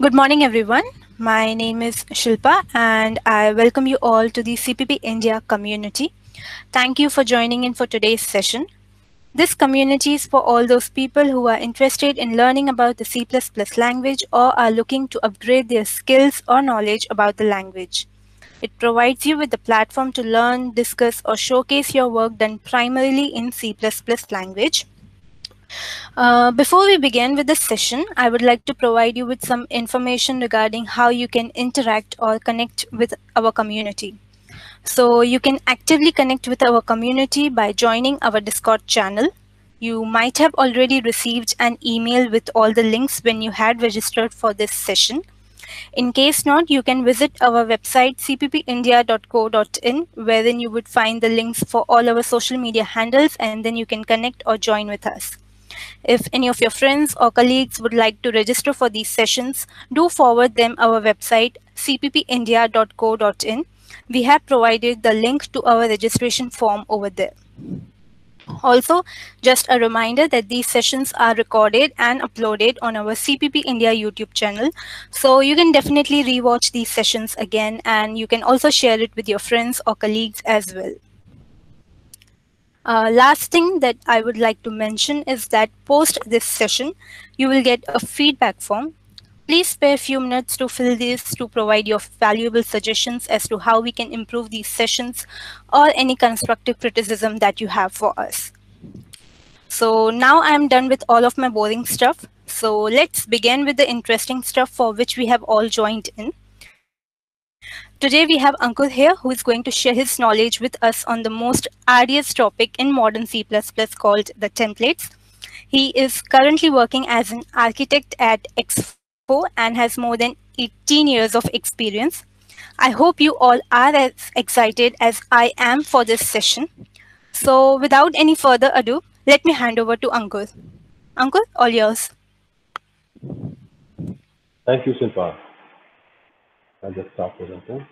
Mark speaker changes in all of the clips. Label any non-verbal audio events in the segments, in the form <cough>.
Speaker 1: Good morning, everyone. My name is Shilpa, and I welcome you all to the CPP India community. Thank you for joining in for today's session. This community is for all those people who are interested in learning about the C++ language or are looking to upgrade their skills or knowledge about the language. It provides you with a platform to learn, discuss, or showcase your work done primarily in C++ language. Uh, before we begin with the session, I would like to provide you with some information regarding how you can interact or connect with our community. So you can actively connect with our community by joining our Discord channel. You might have already received an email with all the links when you had registered for this session. In case not, you can visit our website cppindia.co.in wherein you would find the links for all our social media handles and then you can connect or join with us. If any of your friends or colleagues would like to register for these sessions, do forward them our website cppindia.co.in. We have provided the link to our registration form over there. Also, just a reminder that these sessions are recorded and uploaded on our CPP India YouTube channel. So you can definitely rewatch these sessions again and you can also share it with your friends or colleagues as well. Uh, last thing that I would like to mention is that post this session, you will get a feedback form. Please spare a few minutes to fill this to provide your valuable suggestions as to how we can improve these sessions or any constructive criticism that you have for us. So now I'm done with all of my boring stuff. So let's begin with the interesting stuff for which we have all joined in. Today we have Ankur here who is going to share his knowledge with us on the most arduous topic in modern C++ called the templates. He is currently working as an architect at EXFO and has more than 18 years of experience. I hope you all are as excited as I am for this session. So without any further ado, let me hand over to Ankur. Ankur, all yours.
Speaker 2: Thank you, I'll just stop presenting.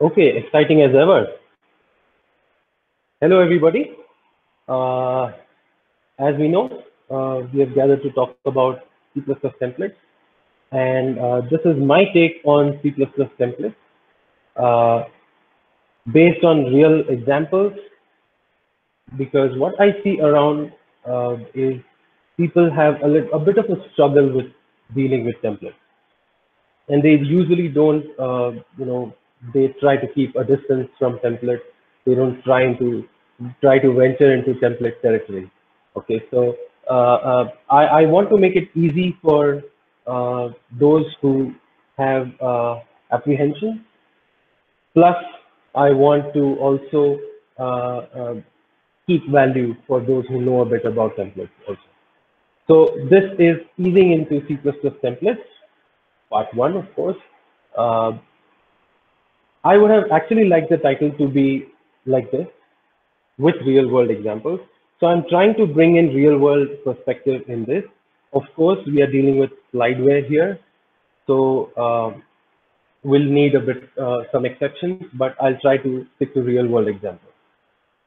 Speaker 2: Okay, exciting as ever. Hello, everybody. Uh, as we know, uh, we have gathered to talk about C++ templates. And uh, this is my take on C++ templates uh, based on real examples. Because what I see around uh, is people have a, a bit of a struggle with dealing with templates. And they usually don't, uh, you know, they try to keep a distance from templates. They don't try to try to venture into template territory. Okay, so uh, uh, I, I, want to make it easy for uh, those who have uh, apprehension. Plus, I want to also uh, uh, keep value for those who know a bit about templates also. So this is easing into C++ templates, part one, of course. I would have actually liked the title to be like this with real world examples. So I'm trying to bring in real world perspective in this. Of course, we are dealing with slideware here. So uh, we'll need a bit, uh, some exceptions, but I'll try to stick to real world examples.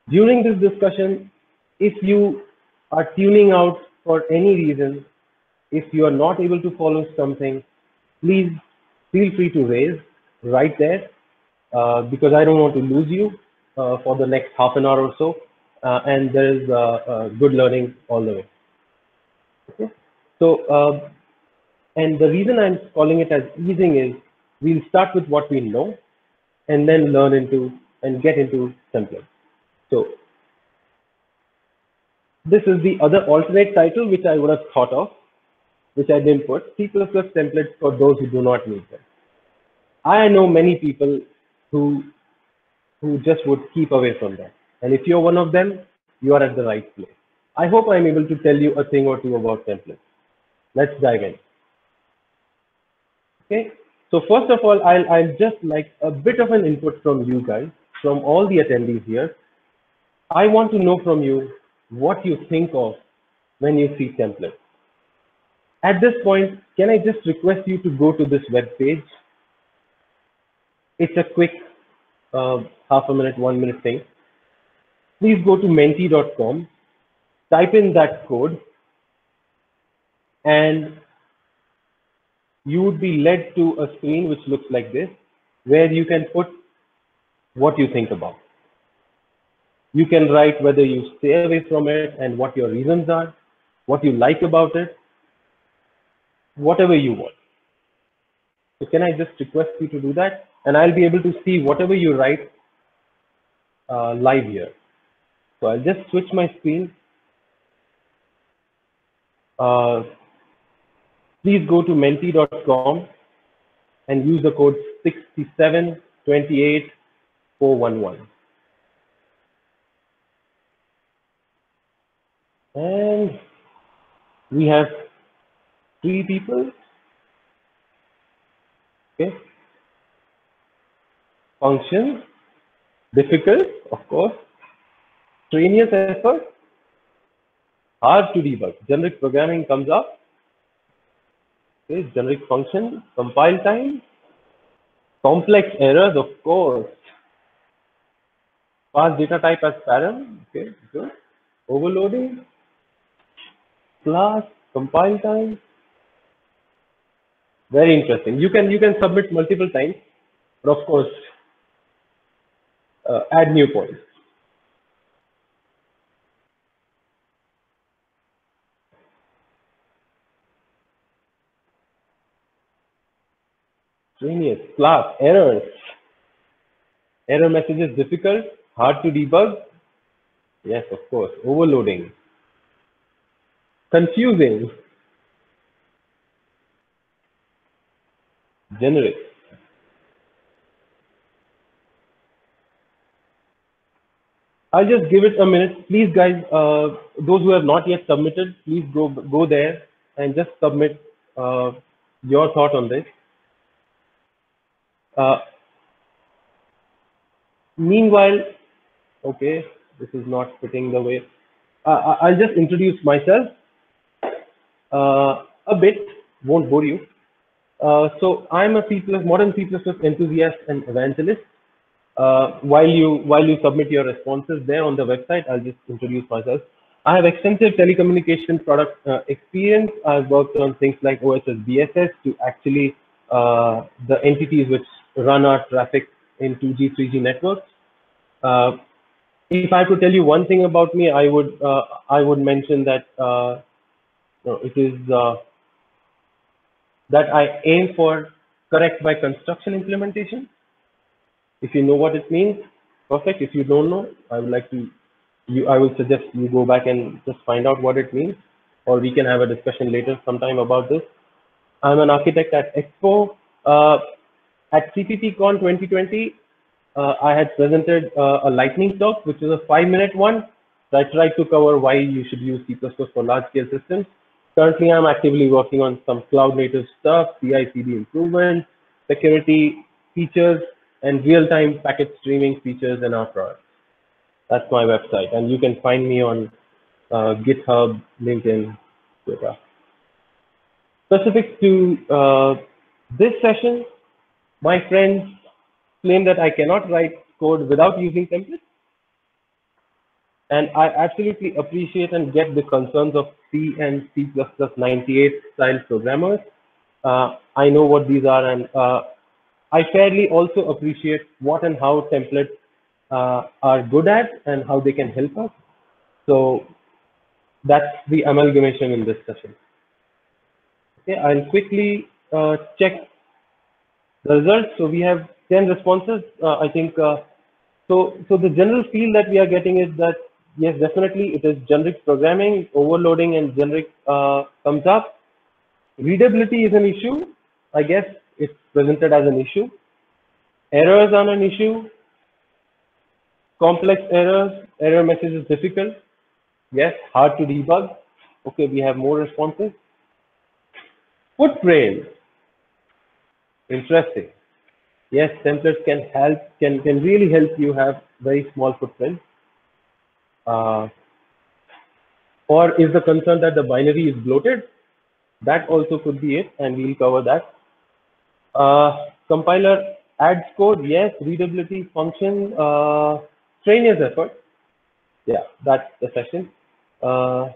Speaker 2: During this discussion, if you are tuning out for any reason, if you are not able to follow something, please feel free to raise right there uh, because I don't want to lose you Uh, for the next half an hour or so. Uh, and there is uh, uh, good learning all the way. Okay. So, and the reason I'm calling it as easing is we'll start with what we know and then learn into and get into templates. So this is the other alternate title which I would have thought of, which I didn't put, C++ templates for those who do not need them. I know many people who who just would keep away from that. And if you're one of them, you are at the right place. I hope I'm able to tell you a thing or two about templates. Let's dive in. Okay. So first of all, I'll, I'll just like a bit of an input from you guys. from all the attendees here, I want to know from you what you think of when you see templates. At this point, can I just request you to go to this web page? It's a quick Uh, half a minute, one minute thing. Please go to menti.com, type in that code, and you would be led to a screen which looks like this, where you can put what you think about. You can write whether you stay away from it and what your reasons are, what you like about it, whatever you want. So can I just request you to do that? And I'll be able to see whatever you write uh, live here. So I'll just switch my screen. Uh, please go to menti.com and use the code 6728411. And we have three people. Okay. Function, difficult, of course, strenuous effort, hard to debug. Generic programming comes up. Okay, generic function, compile time, complex errors, of course. Pass data type as param. Okay, good. Overloading, class, compile time. Very interesting. You can you can submit multiple times, but of course, Uh, add new points. Genius. Class, errors. Error messages difficult, hard to debug. Yes, of course. Overloading. Confusing. Generic. I'll just give it a minute. Please, guys, uh, those who have not yet submitted, please go go there and just submit uh, your thought on this. Uh, meanwhile, okay, this is not fitting the way. Uh, I'll just introduce myself uh, a bit, won't bore you. Uh, so I'm a C++ modern C++ enthusiast and evangelist. Uh, while you while you submit your responses there on the website, I'll just introduce myself. I have extensive telecommunication product uh, experience. I've worked on things like OSS BSS to actually uh, the entities which run our traffic in 2G, 3G networks. Uh, if I could tell you one thing about me, I would uh, I would mention that uh, it is that I aim for correct by construction implementation. If you know what it means, perfect. If you don't know, I would like to you I would suggest you go back and just find out what it means, or we can have a discussion later sometime about this. I'm an architect at EXFO. Uh, at CPPCon 2020, uh, I had presented uh, a lightning talk, which is a five minute one. So I tried to cover why you should use C++ for large scale systems. Currently, I'm actively working on some cloud native stuff, CI/CD improvements, security features, and real-time packet streaming features in our products. That's my website, and you can find me on uh, GitHub, LinkedIn, Twitter. Specific to uh, this session, my friends claim that I cannot write code without using templates. And I absolutely appreciate and get the concerns of C and C++ 98 style programmers. Uh, I know what these are, and uh, I fairly also appreciate what and how templates uh, are good at and how they can help us. So that's the amalgamation in this session. Okay, I'll quickly uh, check the results. So we have 10 responses. Uh, I think uh, so. So the general feel that we are getting is that yes, definitely it is generic programming, overloading, and generic uh, comes up. Readability is an issue. I guess it's presented as an issue. Errors are an issue. Complex errors, error message is difficult. Yes, hard to debug. Okay, we have more responses. Footprint. Interesting. yes, templates can help, can, can really help you have very small footprint. Uh, or is the concern that the binary is bloated? That also could be it, and we'll cover that. Uh, compiler adds code, yes, readability function, uh, strenuous effort. Yeah, that's the session. Uh,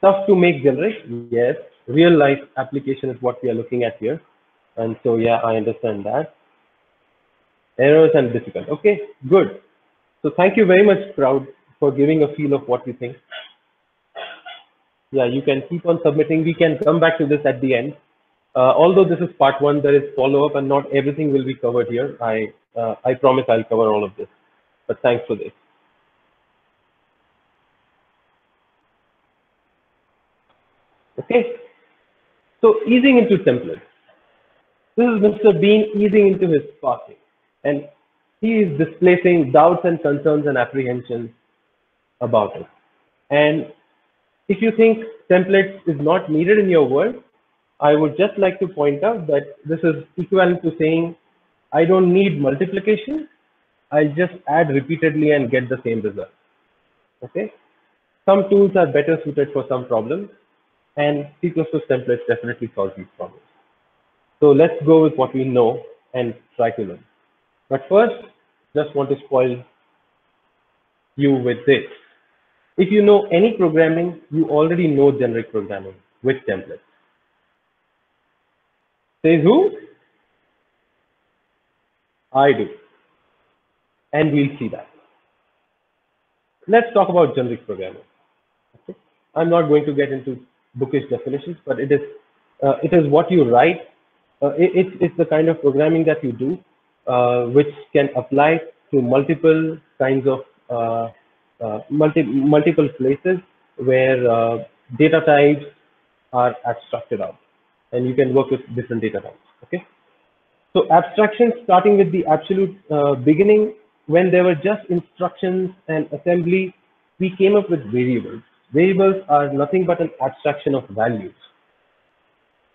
Speaker 2: tough to make generic, yes. Real life application is what we are looking at here. And so, yeah, I understand that. Errors and difficult. Okay, good. So thank you very much, crowd, for giving a feel of what you think. Yeah, you can keep on submitting. We can come back to this at the end. Uh, although this is part one, there is follow-up and not everything will be covered here. I, uh, I promise I'll cover all of this, but thanks for this. Okay, so easing into templates. This is Mr. Bean easing into his parsing and he is displacing doubts and concerns and apprehensions about it. And if you think templates is not needed in your world, I would just like to point out that this is equivalent to saying, I don't need multiplication. I'll just add repeatedly and get the same result. Okay. Some tools are better suited for some problems and C++ templates definitely solve these problems. So let's go with what we know and try to learn. But first, just want to spoil you with this. If you know any programming, you already know generic programming with templates. Says who? I do. And we'll see that. Let's talk about generic programming. Okay. I'm not going to get into bookish definitions, but it is uh, it is what you write. Uh, it, it's, it's the kind of programming that you do, uh, which can apply to multiple kinds of uh, uh, multi multiple places where uh, data types are abstracted out, and you can work with different data types. Okay. So abstraction starting with the absolute uh, beginning, when there were just instructions and assembly, we came up with variables variables are nothing but an abstraction of values.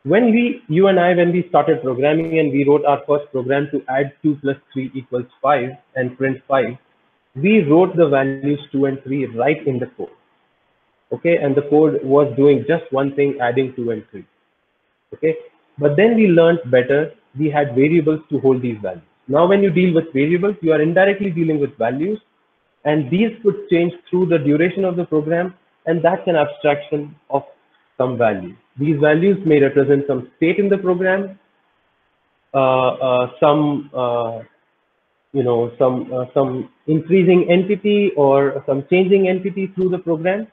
Speaker 2: When we, you and I, when we started programming and we wrote our first program to add 2 plus 3 equals 5 and print 5, we wrote the values 2 and 3 right in the code. Okay, and the code was doing just one thing, adding 2 and 3. Okay, but then we learned better. We had variables to hold these values. Now, when you deal with variables, you are indirectly dealing with values, and these could change through the duration of the program and that's an abstraction of some value. These values may represent some state in the program, uh, uh, some uh, you know some uh, some increasing entity or some changing entity through the program.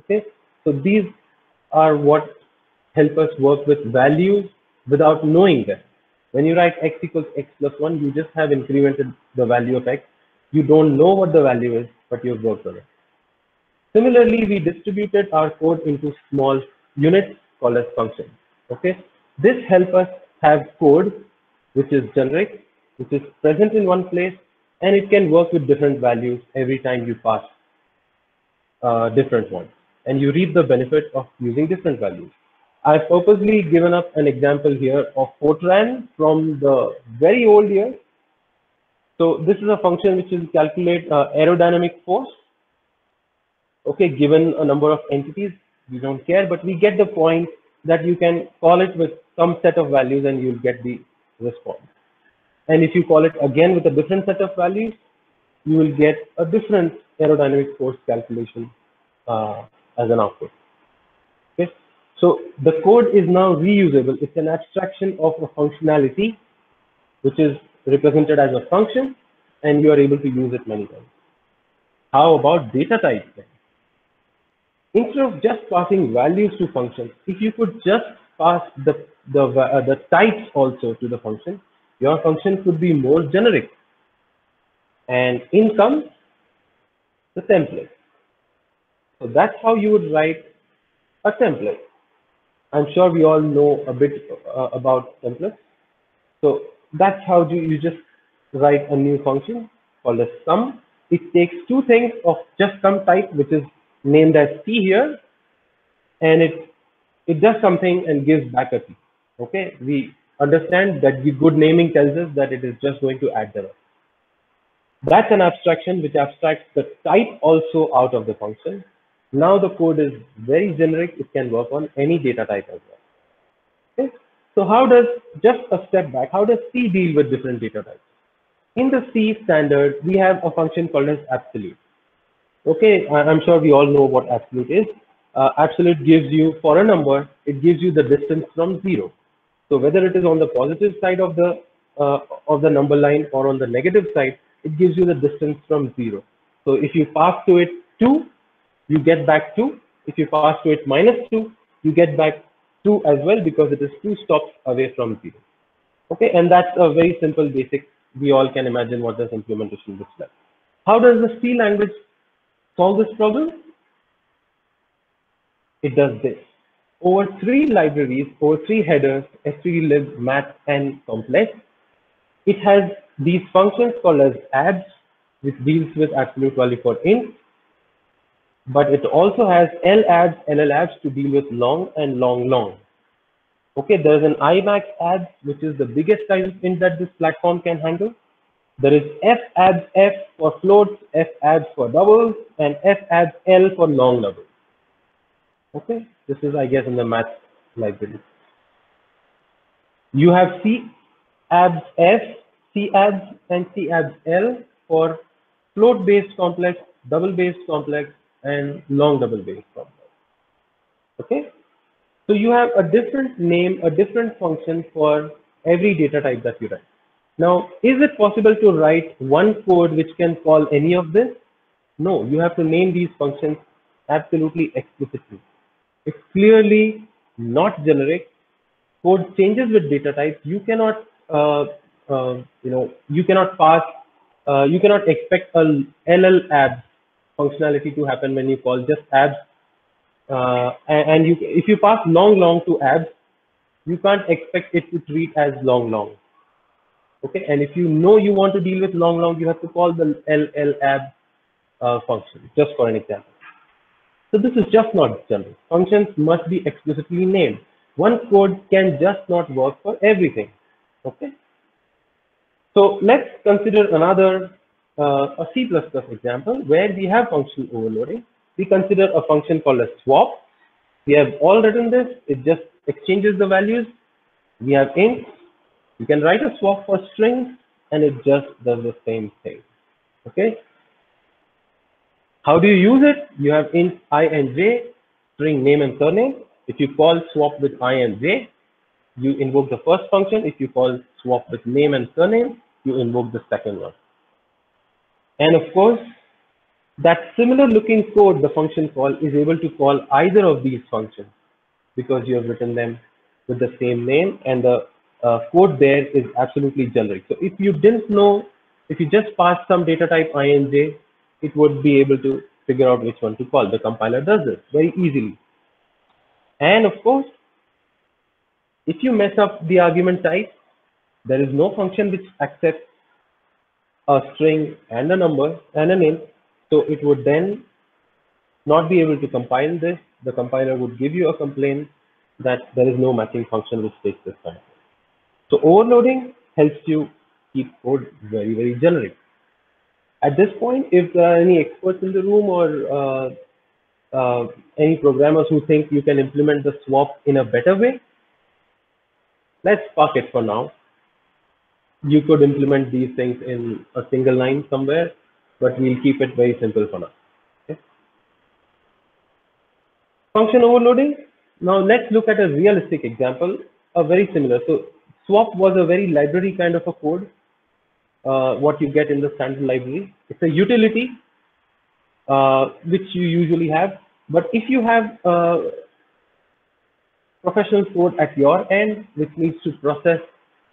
Speaker 2: Okay, so these are what help us work with values without knowing them. When you write x equals x plus 1, you just have incremented the value of x. You don't know what the value is, but you've worked on it. Similarly, we distributed our code into small units called as functions. Okay, this helps us have code which is generic, which is present in one place, and it can work with different values every time you pass uh, different ones, and you reap the benefit of using different values. I've purposely given up an example here of Fortran from the very old years. So this is a function which is calculate uh, aerodynamic force okay, given a number of entities, we don't care, but we get the point that you can call it with some set of values and you'll get the response. And if you call it again with a different set of values, you will get a different aerodynamic force calculation uh, as an output. So the code is now reusable. It's an abstraction of a functionality, which is represented as a function, and you are able to use it many times. How about data types? Then? instead of just passing values to functions, if you could just pass the the uh, the types also to the function, your function could be more generic. And in comes the template. So that's how you would write a template. I'm sure we all know a bit uh, about templates. So that's how you, you just write a new function called a sum. It takes two things of just some type, which is named as T here, and it it does something and gives back a T. Okay, we understand that the good naming tells us that it is just going to add the rest. That's an abstraction which abstracts the type also out of the function. Now the code is very generic. It can work on any data type as well. Okay. So how does, just a step back, how does C deal with different data types? In the C standard, we have a function called as absolute. Okay, I'm sure we all know what absolute is. Uh, absolute gives you, for a number, it gives you the distance from zero. So whether it is on the positive side of the uh, of the number line or on the negative side, it gives you the distance from zero. So if you pass to it two, you get back two. If you pass to it minus two, you get back two as well because it is two stops away from zero. Okay, and that's a very simple basic. We all can imagine what this implementation looks like. How does the C language solve this problem? It does this. Over three libraries, over three headers, stdlib, math, and complex, it has these functions called as abs, which deals with absolute value for int, but it also has labs, llabs to deal with long and long long. Okay, there's an imax abs, which is the biggest size of int that this platform can handle. There is f abs f for floats, f abs for doubles, and f abs l for long doubles. Okay, this is, I guess, in the math library. You have C abs F, C abs, and C abs L for float-based complex, double-based complex, and long double-based problem. Okay, so you have a different name, a different function for every data type that you write. Now, is it possible to write one code which can call any of this? No, you have to name these functions absolutely explicitly. It's clearly not generic. Code changes with data type. You cannot, uh, uh, you know, you cannot pass, uh, you cannot expect a LL abs functionality to happen when you call just abs. Uh, and, you, if you pass long long to abs, you can't expect it to treat as long long. Okay, and if you know you want to deal with long long, you have to call the LL abs uh, function. Just for an example. So this is just not general. Functions must be explicitly named. One code can just not work for everything. Okay. So let's consider another Uh, a C++ example where we have function overloading. We consider a function called a swap. We have all written this. It just exchanges the values. We have int. You can write a swap for strings and it just does the same thing. Okay. How do you use it? You have int i and j, string name and surname. If you call swap with i and j, you invoke the first function. If you call swap with name and surname, you invoke the second one. And of course, that similar looking code, the function call is able to call either of these functions because you have written them with the same name and the uh, code there is absolutely generic. So if you didn't know, if you just pass some data type i and j, it would be able to figure out which one to call. The compiler does this very easily. And of course, if you mess up the argument type, there is no function which accepts a string and a number and a name. So it would then not be able to compile this. The compiler would give you a complaint that there is no matching function which takes this time. So overloading helps you keep code very, very generic. At this point, if there are any experts in the room or uh, uh, any programmers who think you can implement the swap in a better way, let's park it for now. You could implement these things in a single line somewhere, but we'll keep it very simple for now. Okay. Function overloading. Now let's look at a realistic example, a very similar. So swap was a very library kind of a code uh, what you get in the standard library. It's a utility uh, which you usually have. But if you have uh, professional code at your end, which needs to process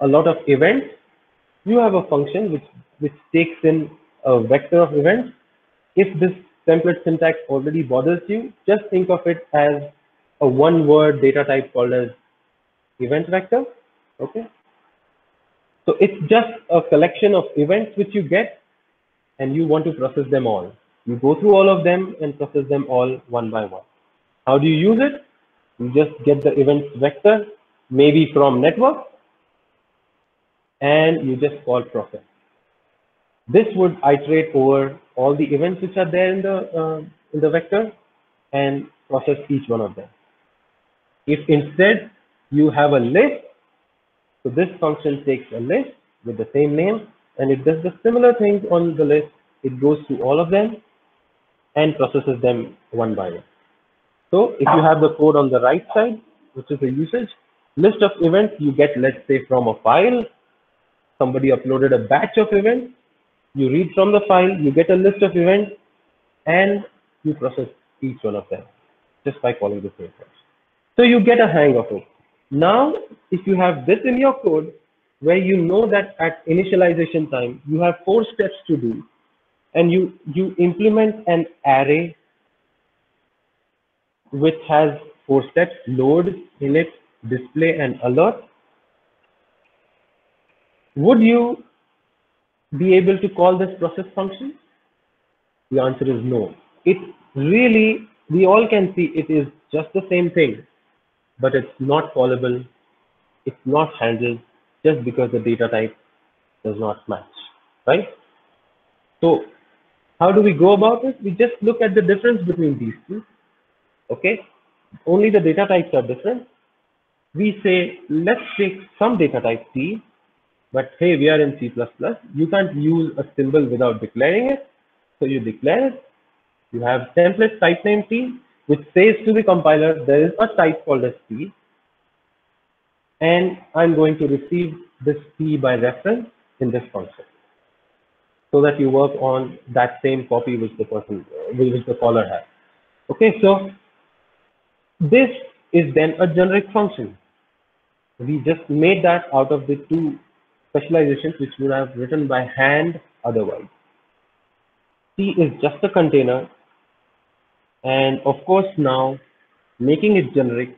Speaker 2: a lot of events, you have a function which, which takes in a vector of events. If this template syntax already bothers you, just think of it as a one word data type called as event vector. Okay. So it's just a collection of events which you get and you want to process them all. You go through all of them and process them all one by one. How do you use it? You just get the events vector, maybe from network, and you just call process. This would iterate over all the events which are there in the uh, in the vector and process each one of them. If instead you have a list, so this function takes a list with the same name and it does the similar things on the list. It goes through all of them and processes them one by one. So if you have the code on the right side, which is the usage, list of events you get, let's say from a file, somebody uploaded a batch of events, you read from the file, you get a list of events and you process each one of them just by calling the same function. So you get a hang of it. Now, if you have this in your code, where you know that at initialization time, you have four steps to do, and you, you implement an array which has four steps, load, init, display, and alert, would you be able to call this process function? The answer is no. It really, we all can see it is just the same thing, but it's not callable, it's not handled just because the data type does not match, right? So how do we go about it? We just look at the difference between these two, okay? Only the data types are different. We say, let's take some data type T, but hey, we are in C++. You can't use a symbol without declaring it. So you declare it. You have template type name T, which says to the compiler, there is a type called as T. And I'm going to receive this T by reference in this function. So that you work on that same copy which the person, which the caller has. Okay, so this is then a generic function. We just made that out of the two specializations which would have written by hand otherwise. C is just a container and of course now making it generic,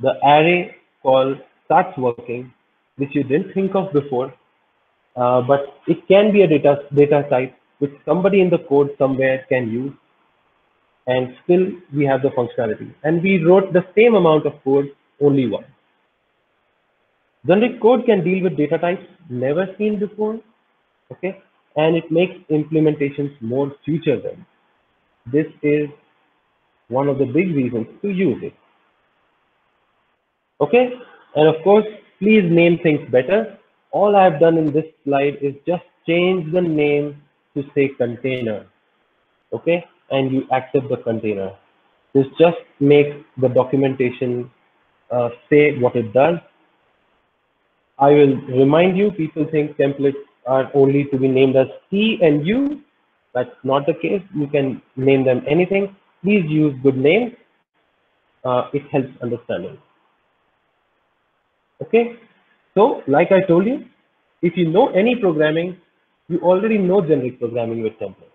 Speaker 2: the array call starts working, which you didn't think of before, uh, but it can be a data, data type which somebody in the code somewhere can use and still we have the functionality. And we wrote the same amount of code only once. Generic code can deal with data types never seen before, okay? And it makes implementations more future-ready. This is one of the big reasons to use it. Okay, and of course, please name things better. All I've done in this slide is just change the name to say container. Okay, and you accept the container. This just makes the documentation uh, say what it does. I will remind you, people think templates are only to be named as C and U. That's not the case. You can name them anything. Please use good names. Uh, it helps understanding. Okay, so like I told you, if you know any programming, you already know generic programming with templates.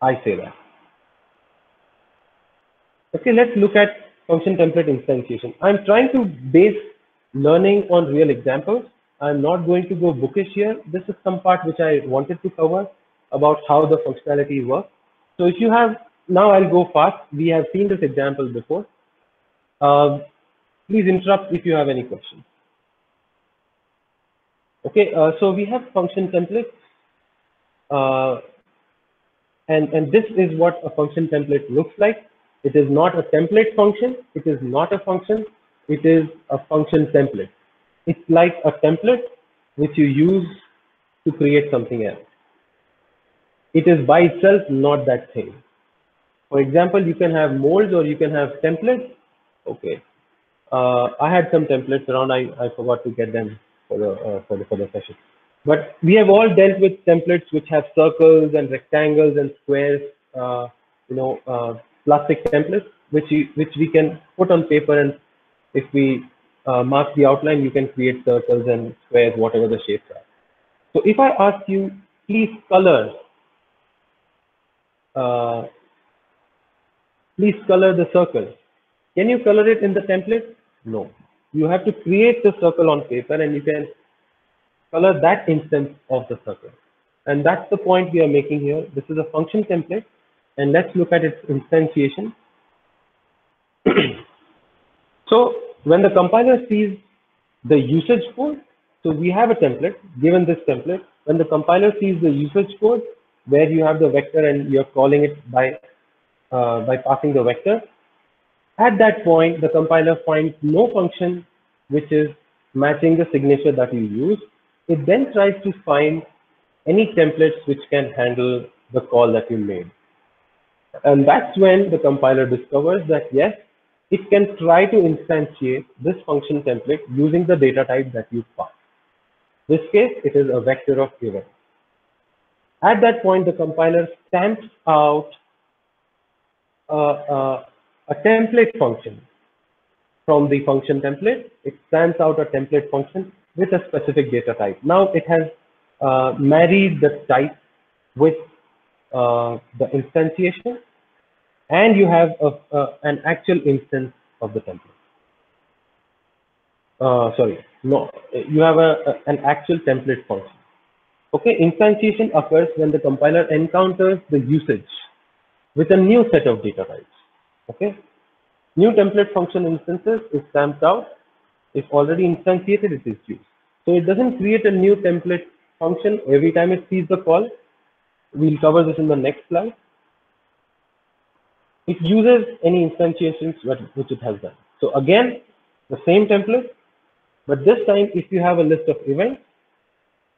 Speaker 2: I say that. Okay, let's look at function template instantiation. I'm trying to base learning on real examples. I'm not going to go bookish here. This is some part which I wanted to cover about how the functionality works. So if you have, now I'll go fast. We have seen this example before. Uh, please interrupt if you have any questions. Okay, uh, so we have function templates. Uh, and, and this is what a function template looks like. It is not a template function. It is not a function. It is a function template. It's like a template which you use to create something else. It is by itself not that thing. For example, you can have molds or you can have templates. Okay. Uh, I had some templates around. I, I forgot to get them for the, uh, for the for the session. But we have all dealt with templates which have circles and rectangles and squares, uh, you know, uh, plastic templates, which we, which we can put on paper. And if we uh, mark the outline, you can create circles and squares, whatever the shapes are. So if I ask you, please color, uh, please color the circle. Can you color it in the template? No. You have to create the circle on paper and you can color that instance of the circle. And that's the point we are making here. This is a function template, and let's look at its instantiation. <clears throat> so when the compiler sees the usage code. So we have a template, given this template, when the compiler sees the usage code, where you have the vector and you're calling it by, uh, by passing the vector, at that point, the compiler finds no function which is matching the signature that you use. It then tries to find any templates which can handle the call that you made. And that's when the compiler discovers that yes, it can try to instantiate this function template using the data type that you passed. In this case, it is a vector of events. At that point, the compiler stamps out a, a, a template function from the function template. It stamps out a template function with a specific data type. Now it has uh, married the type with uh, the instantiation and you have a, a, an actual instance of the template. Uh, sorry, no, you have a, an actual template function. Okay, instantiation occurs when the compiler encounters the usage with a new set of data types. Okay, new template function instances is stamped out. If already instantiated, it is used. So it doesn't create a new template function every time it sees the call. We'll cover this in the next slide. It uses any instantiations which it has done. So again, the same template, but this time if you have a list of events,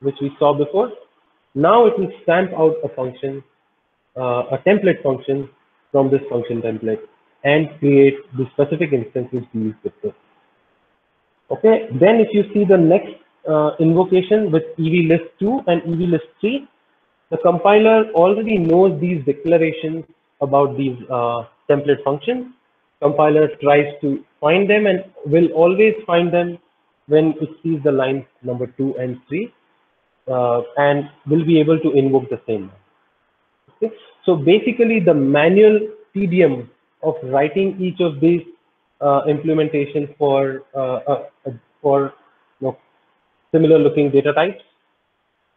Speaker 2: which we saw before, now it will stamp out a function, uh, a template function from this function template and create the specific instance which deals with this. Okay, then if you see the next uh, invocation with evlist2 and evlist3, the compiler already knows these declarations about these uh, template functions. Compiler tries to find them and will always find them when it sees the lines number two and three uh, and will be able to invoke the same. Okay? So basically the manual tedium of writing each of these uh, implementations for uh, uh, for you know, similar looking data types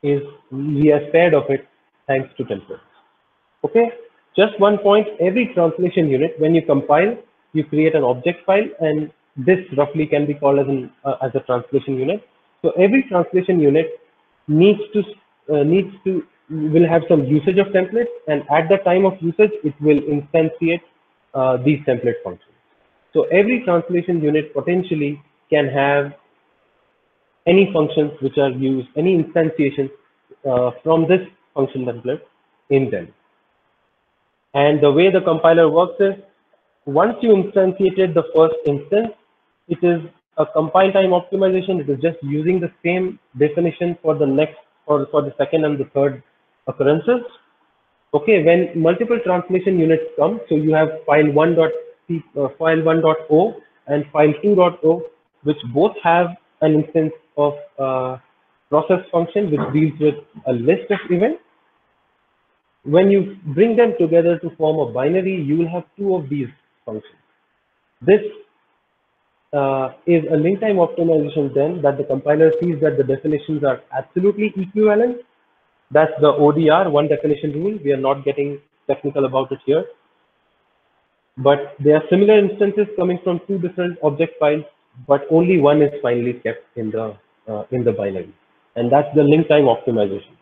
Speaker 2: is we are spared of it thanks to templates. Okay, just one point, every translation unit, when you compile, you create an object file and this roughly can be called as, an, uh, as a translation unit. So every translation unit needs to uh, needs to will have some usage of templates and at the time of usage it will instantiate uh, these template functions. So every translation unit potentially can have any functions which are used, any instantiations uh, from this function template in them. And the way the compiler works is once you instantiated the first instance, it is a compile time optimization. It is just using the same definition for the next or for the second and the third occurrences. Okay, when multiple translation units come, so you have file one dot uh, file 1.o and file 2.o, which both have an instance of uh, process function which deals with a list of events. When you bring them together to form a binary, you will have two of these functions. This uh, is a link time optimization then that the compiler sees that the definitions are absolutely equivalent. That's the ODR, one definition rule. We are not getting technical about it here. But there are similar instances coming from two different object files, but only one is finally kept in the uh, in the binary. And that's the link time optimization.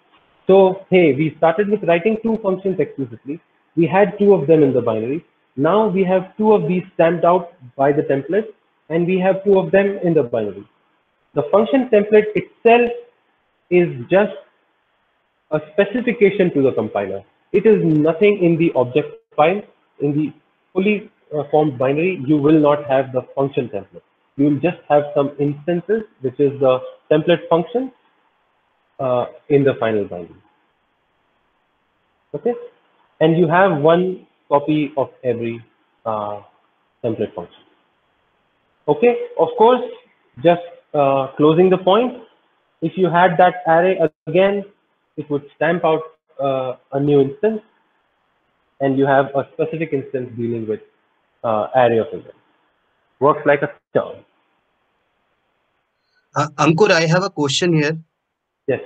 Speaker 2: So, hey, we started with writing two functions explicitly. We had two of them in the binary. Now we have two of these stamped out by the template and we have two of them in the binary. The function template itself is just a specification to the compiler. It is nothing in the object file. In the fully uh, formed binary, you will not have the function template. You will just have some instances, which is the template function uh, in the final binary. Okay, and you have one copy of every uh, template function. Okay, of course, just uh, closing the point, if you had that array again, it would stamp out uh, a new instance and you have a specific instance dealing with uh, array of events. Works like a charm.
Speaker 3: Uh, Ankur, I have a question here.
Speaker 2: Yes.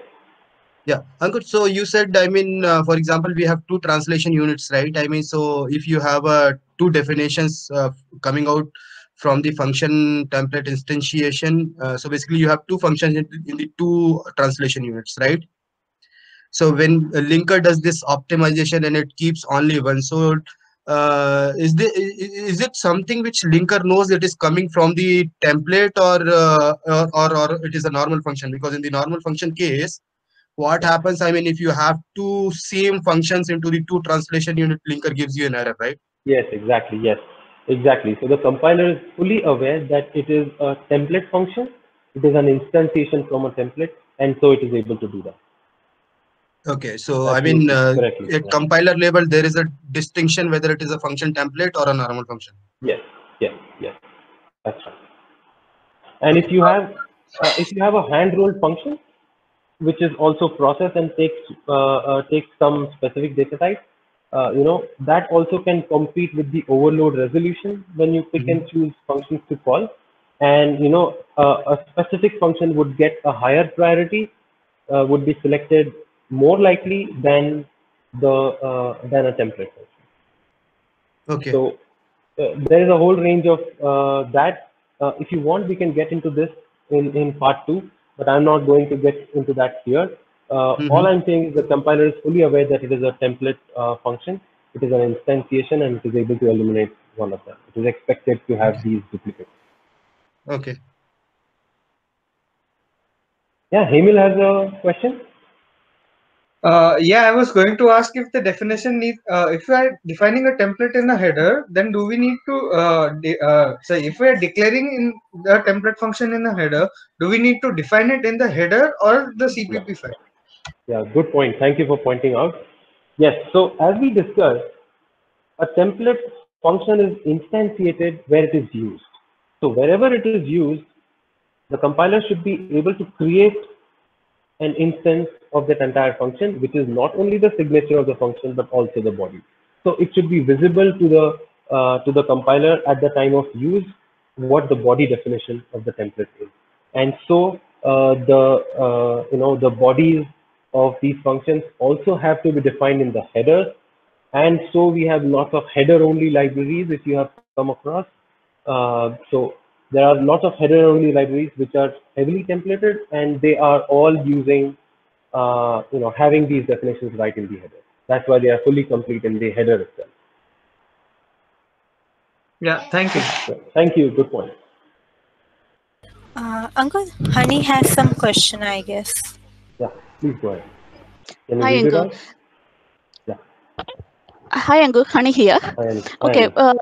Speaker 3: Yeah, Ankur, so you said, I mean, uh, for example, we have two translation units, right? I mean, so if you have uh, two definitions uh, coming out from the function template instantiation. Uh, so basically you have two functions in, the two translation units, right? So when linker does this optimization and it keeps only one, so uh, is, the, is it something which linker knows it is coming from the template or, uh, or, or, or it is a normal function? Because in the normal function case, what happens, I mean, if you have two same functions into the two translation unit, linker gives you an error, right?
Speaker 2: Yes, exactly. Yes, exactly. So the compiler is fully aware that it is a template function. It is an instantiation from a template, and so it is able to do that.
Speaker 3: Okay, so I mean, uh, at yeah. compiler level, there is a distinction whether it is a function template or a normal function.
Speaker 2: Yes, yes, yes, that's right. And if you have, uh, if you have a hand rolled function, which is also processed and takes uh, uh takes some specific data type, uh, you know, that also can compete with the overload resolution when you pick mm -hmm. and choose functions to call. And you know, uh, a specific function would get a higher priority, would be selected more likely than the uh, than a template function.
Speaker 3: Okay.
Speaker 2: So uh, there is a whole range of uh, that. Uh, if you want, we can get into this in in part two, but I'm not going to get into that here. Mm -hmm. All I'm saying is the compiler is fully aware that it is a template uh, function. It is an instantiation, and it is able to eliminate one of them. It is expected to have okay. these duplicates.
Speaker 3: Okay.
Speaker 2: Yeah, Hemil has a question.
Speaker 4: Uh, yeah, I was going to ask if the definition need uh, if we are defining a template in a header, then do we need to uh, uh, say if we are declaring in the template function in a header, do we need to define it in the header or the CPP
Speaker 2: yeah.
Speaker 4: file?
Speaker 2: Yeah, good point. Thank you for pointing out. Yes, so as we discussed, a template function is instantiated where it is used. So wherever it is used, the compiler should be able to create an instance of that entire function, which is not only the signature of the function, but also the body. So it should be visible to the uh, to the compiler at the time of use what the body definition of the template is. And so uh, the uh, you know the bodies of these functions also have to be defined in the header. And so we have lots of header only libraries if you have come across. Uh, so there are lots of header only libraries which are heavily templated and they are all using uh, you know having these definitions right in the header. That's why they are fully complete in the header itself.
Speaker 4: Yeah thank you.
Speaker 2: Thank you. Good point.
Speaker 1: Uh, uncle honey has some question i guess.
Speaker 2: Yeah please go ahead.
Speaker 5: Hi Ankur Hi, Ankur. Honey here.
Speaker 2: Hi,
Speaker 5: okay. Uh,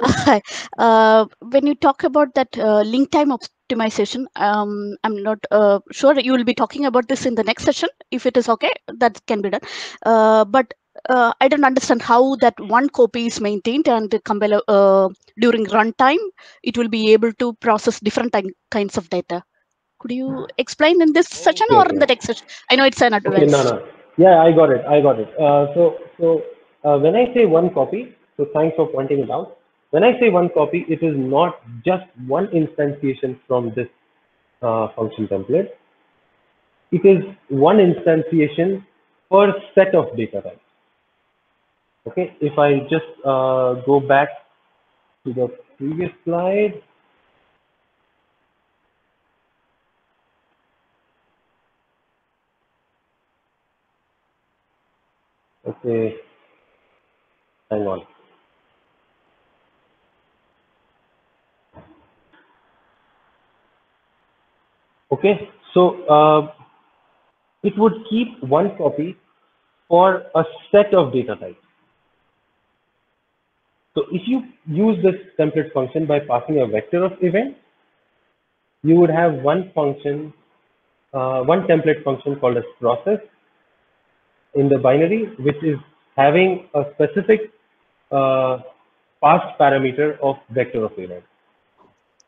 Speaker 5: <laughs> uh, when you talk about that uh, link time optimization, um, I'm not uh, sure you will be talking about this in the next session. If it is okay, that can be done. Uh, but uh, I don't understand how that one copy is maintained and the compiler during runtime, it will be able to process different kinds of data. Could you explain in this session or in the next session? I know it's an advance. Okay,
Speaker 2: no, no. Yeah, I got it. I got it. so, so uh, when I say one copy, so thanks for pointing it out. When I say one copy, it is not just one instantiation from this uh, function template. It is one instantiation per set of data types. Okay, if I just uh, go back to the previous slide. Okay, Hang on. Okay, so uh, it would keep one copy for a set of data types. So if you use this template function by passing a vector of events, you would have one function, uh, one template function called as process in the binary, which is having a specific uh, passed parameter of vector of event.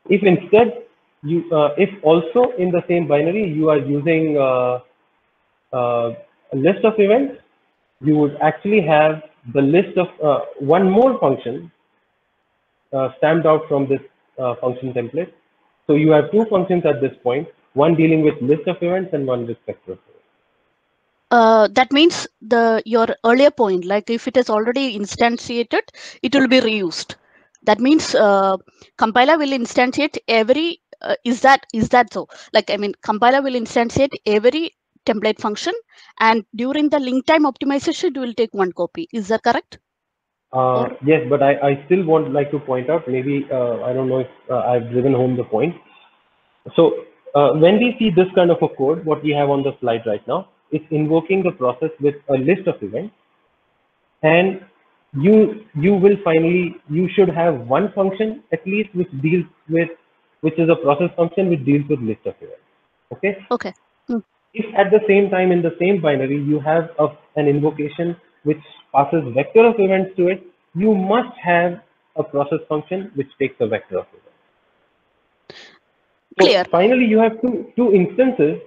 Speaker 2: If instead you, uh, if also in the same binary you are using uh, uh, a list of events, you would actually have the list of uh, one more function uh, stamped out from this function template. So you have two functions at this point, one dealing with list of events and one with vector of events
Speaker 5: uh, that means the your earlier point like if it is already instantiated it will be reused. That means uh, compiler will instantiate every uh, is that is that so? Like i mean compiler will instantiate every template function and during the link time optimization it will take one copy. Is that correct?
Speaker 2: Uh, yes but I, I still want like to point out maybe uh, i don't know if uh, i've driven home the point. So uh, when we see this kind of a code what we have on the slide right now it's invoking the process with a list of events. And you you will finally you should have one function at least which deals with which is a process function which deals with list of events. Okay?
Speaker 5: Okay. Hmm.
Speaker 2: if at the same time in the same binary you have a, an invocation which passes vector of events to it you must have a process function which takes a vector of events. So
Speaker 5: Clear.
Speaker 2: finally you have two two instances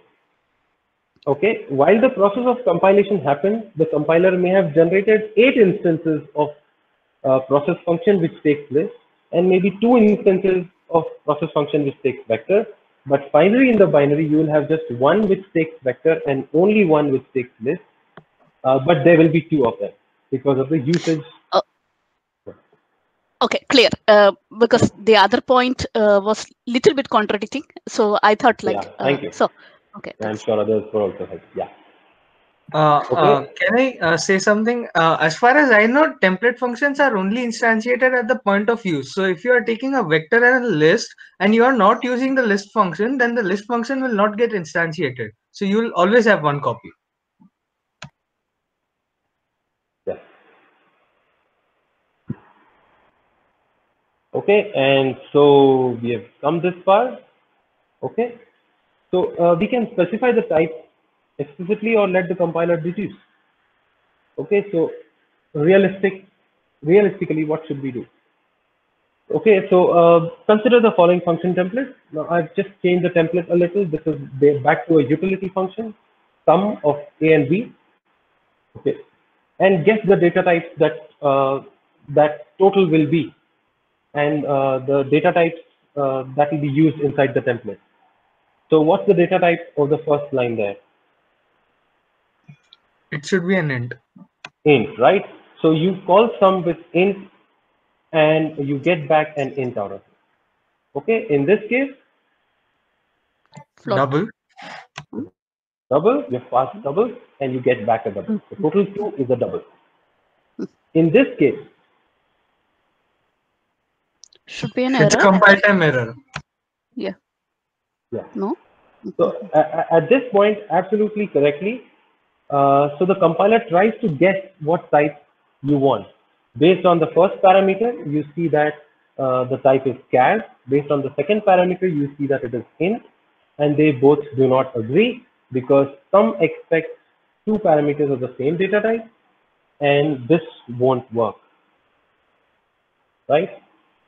Speaker 2: Okay, while the process of compilation happens, the compiler may have generated eight instances of uh, process function which takes this, and maybe two instances of process function which takes vector. But finally, in the binary, you will have just one which takes vector and only one which takes list. Uh, but there will be two of them because of the usage.
Speaker 5: okay clear uh, because the other point uh, was little bit contradicting so i thought like
Speaker 2: Yeah, thank
Speaker 5: uh,
Speaker 2: you.
Speaker 5: so okay
Speaker 2: I'm sure others will also help. Yeah.
Speaker 4: Uh,
Speaker 2: Okay.
Speaker 4: uh, can I uh, say something? Uh, as far as I know, template functions are only instantiated at the point of use. So if you are taking a vector and a list and you are not using the list function, then the list function will not get instantiated. So you will always have one copy.
Speaker 2: Yes. Okay, and so we have come this far. Okay, so uh, we can specify the type explicitly or let the compiler deduce. Okay, so realistic, realistically, what should we do? Okay, so uh, consider the following function template. Now I've just changed the template a little. This is back to a utility function, sum of A and B. Okay, and guess the data types that uh, that total will be, and uh, the data types uh, that will be used inside the template. So what's the data type of the first line there?
Speaker 4: It should be an int.
Speaker 2: int, right? So you call sum with int and you get back an int out of it. Okay, in this case,
Speaker 4: Double.
Speaker 2: double, you pass double and you get back a double. The total two is a double. In this case,
Speaker 5: should be an
Speaker 4: It's
Speaker 5: error
Speaker 4: compile time error.
Speaker 5: No
Speaker 2: so at this point, absolutely correctly, uh, so the compiler tries to guess what type you want. Based on the first parameter, you see that uh, the type is char. Based on the second parameter, you see that it is int, and they both do not agree because some expect two parameters of the same data type, and this won't work, right?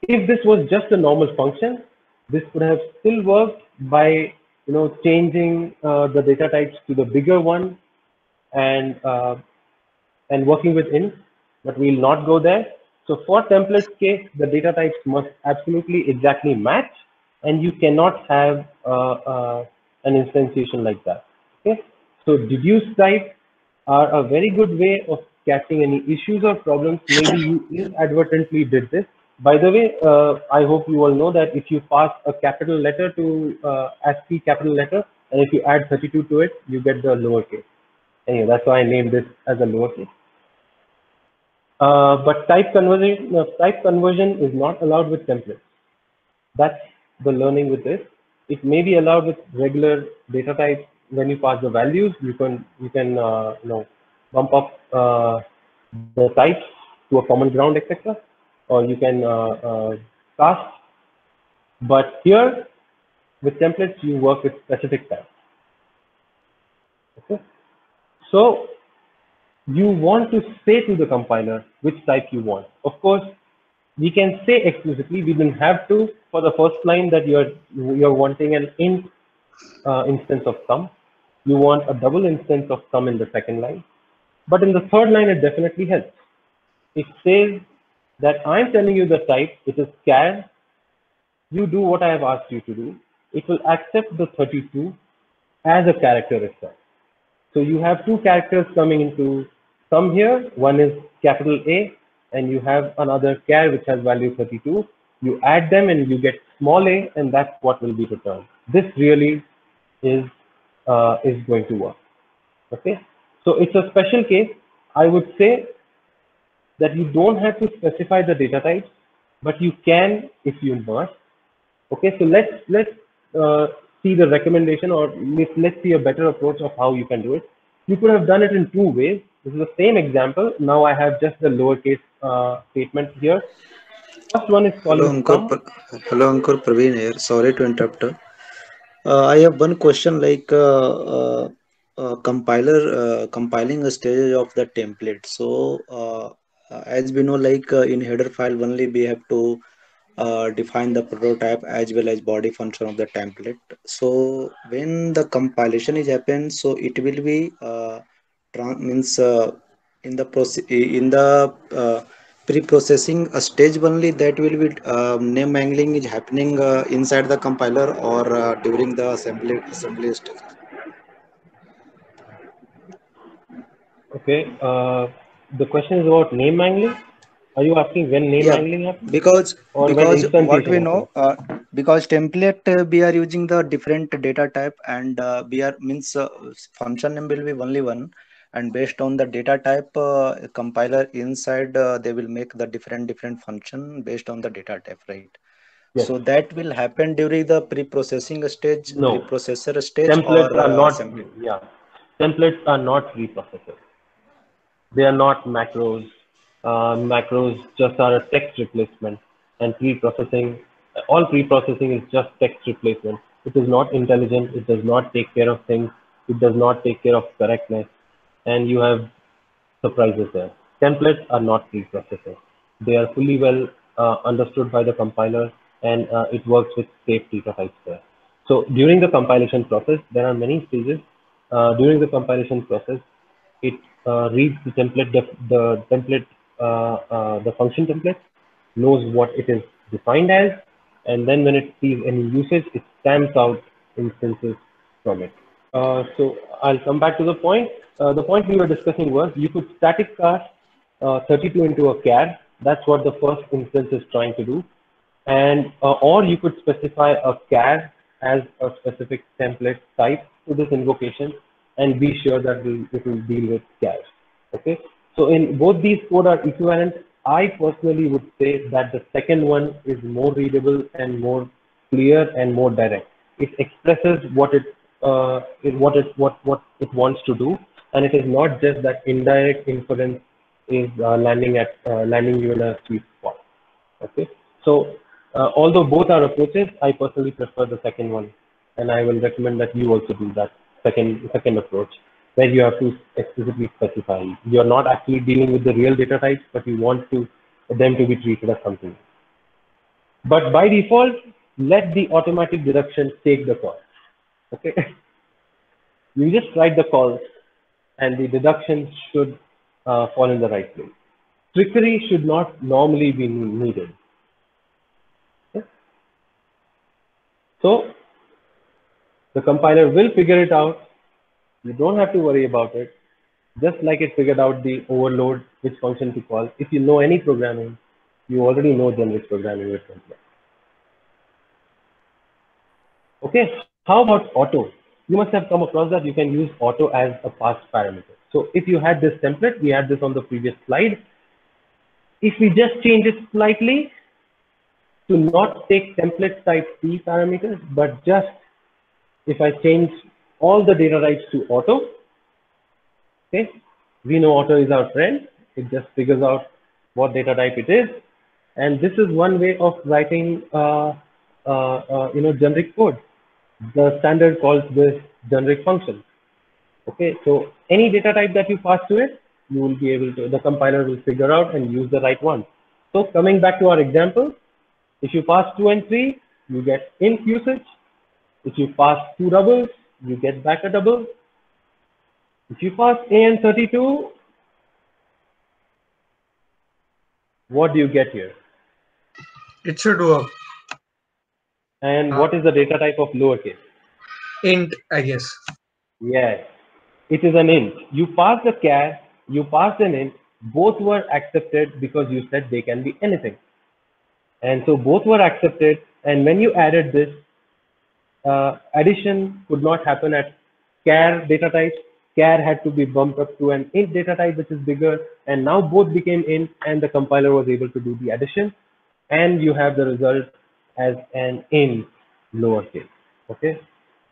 Speaker 2: If this was just a normal function, this would have still worked by you know changing uh, the data types to the bigger one and uh, and working with int, but we'll not go there. So for templates case, the data types must absolutely exactly match, and you cannot have uh, uh, an instantiation like that. Okay, so deduce type are a very good way of catching any issues or problems. Maybe you inadvertently did this. By the way, uh, I hope you all know that if you pass a capital letter to uh, ASCII capital letter, and if you add 32 to it, you get the lowercase. Anyway, that's why I named this as a lowercase. Uh, but type conversion, uh, type conversion is not allowed with templates. That's the learning with this. It may be allowed with regular data types. When you pass the values, you can you can uh, you know bump up uh, the types to a common ground, etc. Or you can uh, uh, cast. But here, with templates, you work with specific types. Okay. So you want to say to the compiler which type you want. Of course, we can say explicitly, we didn't have to for the first line that you're you're wanting an int uh, instance of sum. You want a double instance of sum in the second line. But in the third line, it definitely helps. It says that I'm telling you the type, it is char. You do what I have asked you to do. It will accept the 32 as a character itself. So you have two characters coming into sum here. One is capital A and you have another char which has value 32. You add them and you get small a, and that's what will be returned. This really is uh, is going to work. Okay, so it's a special case. I would say that you don't have to specify the data types, but you can if you must. Okay, so let's let's uh, see the recommendation or let's, see a better approach of how you can do it. You could have done it in two ways. This is the same example. Now I have just the lowercase uh, statement here. First one is
Speaker 6: Hello, Ankur. Pra- Hello, Ankur. Praveen here. Sorry to interrupt. Uh, I have one question like uh, uh, uh, compiler uh, compiling a stage of the template. So, as we know, like uh, in header file only we have to uh, define the prototype as well as body function of the template. So, when the compilation is happened, so it will be uh, means uh, in the process in the uh, pre-processing a stage only that will be uh, name mangling is happening uh, inside the compiler or uh, during the assembly assembly stage
Speaker 2: Okay, uh, the question is about name mangling. Are you asking when name
Speaker 6: Yeah.
Speaker 2: mangling happens?
Speaker 6: because
Speaker 2: Or
Speaker 6: because what we know uh, because template uh, we are using the different data type and uh, we are means uh, function name will be only one and based on the data type uh, compiler inside uh, they will make the different different function based on the data type right
Speaker 2: Yes.
Speaker 6: so that will happen during the pre-processing stage
Speaker 2: No.
Speaker 6: pre-processor stage
Speaker 2: templates
Speaker 6: or
Speaker 2: are not
Speaker 6: assembly
Speaker 2: yeah templates are not preprocessors they are not macros. Uh, macros just are a text replacement. And pre-processing all pre-processing is just text replacement. It is not intelligent. It does not take care of things. It does not take care of correctness. And you have surprises there. Templates are not pre-processing. they are fully well uh, understood by the compiler and uh, it works with safe data types there. So during the compilation process, there are many stages. Uh, during the compilation process, it reads the template, the template, uh, uh, the function template, knows what it is defined as, and then when it sees any usage, it stamps out instances from it. Uh, so I'll come back to the point. Uh, the point we were discussing was you could static cast uh, 32 into a char. That's what the first instance is trying to do and uh, or you could specify a char as a specific template type to this invocation and be sure that we- it will deal with chars. Okay, so in both these code are equivalent. I personally would say that the second one is more readable and more clear and more direct. It expresses what it, uh, what it what what it wants to do, and it is not just that indirect inference is uh, landing at uh, landing you in a sweet spot. Okay, so uh, although both are approaches, I personally prefer the second one, and I will recommend that you also do that second second approach, where you have to explicitly specify. You are not actually dealing with the real data types, but you want to them to be treated as something. But by default, let the automatic deduction take the call. Okay, <laughs> you just write the calls, and the deductions should uh, fall in the right place. Trickery should not normally be needed. So the compiler will figure it out. You don't have to worry about it. Just like it figured out the overload, which function to call. If you know any programming, you already know generic programming with template. Okay, how about auto? You must have come across that you can use auto as a pass parameter. So if you had this template, we had this on the previous slide. If we just change it slightly, to not take template type P parameters, but just if I change all the data types to auto, okay, we know auto is our friend. It just figures out what data type it is. And this is one way of writing, uh, uh, uh, you know, generic code. The standard calls this generic function. Okay, so any data type that you pass to it, you will be able to, the compiler will figure out and use the right one. So coming back to our example, if you pass 2 and 3, you get int usage. If you pass two doubles, you get back a double. If you pass a and 32, what do you get here?
Speaker 4: It should work.
Speaker 2: And
Speaker 4: Uh,
Speaker 2: what is the data type of lowercase?
Speaker 4: Int, I guess.
Speaker 2: Yes, it is an int. You pass the char, you pass an int, both were accepted because you said they can be anything. And so both were accepted. And when you added this, uh, addition could not happen at char data type. Char had to be bumped up to an int data type, which is bigger. And now both became int and the compiler was able to do the addition. And you have the result as an int lowercase. Okay.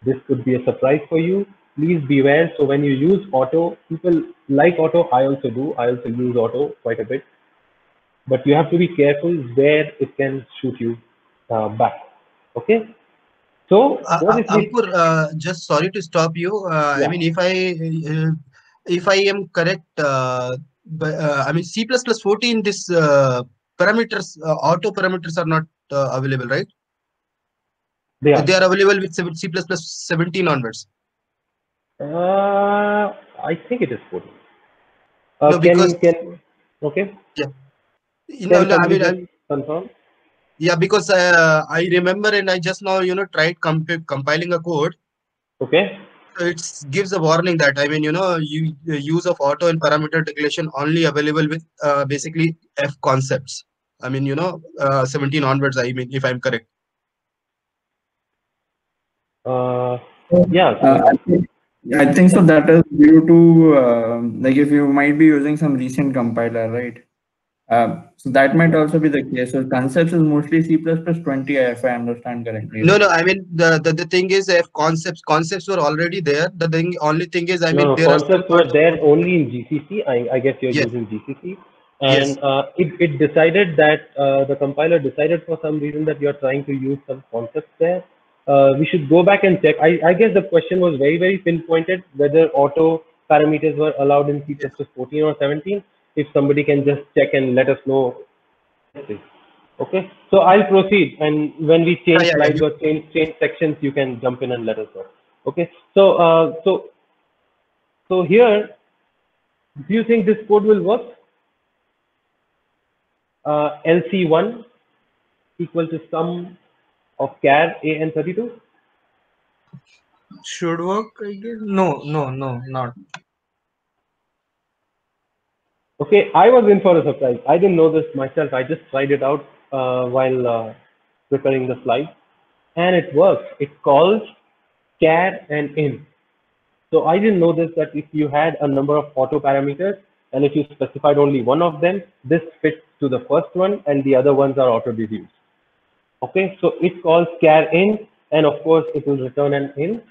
Speaker 2: This could be a surprise for you. Please beware. So when you use auto, people like auto. I also do. I also use auto quite a bit. But you have to be careful where it can shoot you uh, back. Okay. So
Speaker 3: Uh,
Speaker 2: what
Speaker 3: uh, Ankur, uh, just sorry to stop you. Uh, I mean, if I uh, if I am correct, uh, but, uh, I mean C++ 14, this uh, parameters, uh, auto parameters are not uh, available, right?
Speaker 2: they are?
Speaker 3: They are available with C++ 17 onwards.
Speaker 2: Uh, I think it is 14. Uh,
Speaker 3: No,
Speaker 2: can,
Speaker 3: because-
Speaker 2: can, okay.
Speaker 3: Yeah.
Speaker 2: Can
Speaker 3: no, I mean,
Speaker 2: confirm?
Speaker 3: Yeah, because uh, I remember and I just now, you know, tried comp compiling a code.
Speaker 2: Okay.
Speaker 3: So it gives a warning that I mean, you know, you the use of auto and parameter declaration only available with uh, basically F concepts. I mean, you know, uh, 17 onwards. I mean, if I'm correct.
Speaker 2: Uh, yeah. so-
Speaker 7: Uh, I think- I think so that is due to um, like if you might be using some recent compiler, right? Um, so that might also be the case. So concepts is mostly C++ 20, if I understand correctly.
Speaker 3: No, no. I mean, the, the the thing is, if concepts concepts were already there, the thing only thing is, I
Speaker 2: no,
Speaker 3: mean,
Speaker 2: no,
Speaker 3: there are
Speaker 2: concepts were there only in GCC. I, I guess you're
Speaker 3: Yes.
Speaker 2: using GCC.
Speaker 3: Yes.
Speaker 2: And uh, it, it decided that uh, the compiler decided for some reason that you're trying to use some concepts there. Uh, we should go back and check. I, I guess the question was very, very pinpointed whether auto parameters were allowed in C++ 14 or 17. If somebody can just check and let us know. Okay, so I'll proceed. And when we change
Speaker 3: Yeah, yeah, yeah,
Speaker 2: slides or change, change sections, you can jump in and let us know. Okay, so uh, so so here, do you think this code will work? Uh, LC1 equal to sum of char a and 32?
Speaker 4: Should work, I guess. No, no, no, not.
Speaker 2: Okay, I was in for a surprise. I didn't know this myself. I just tried it out uh, while uh, preparing the slide, and it works. It calls char and int. So I didn't know this that if you had a number of auto parameters and if you specified only one of them, this fits to the first one and the other ones are auto deduced. Okay, so it calls char int and of course it will return an int.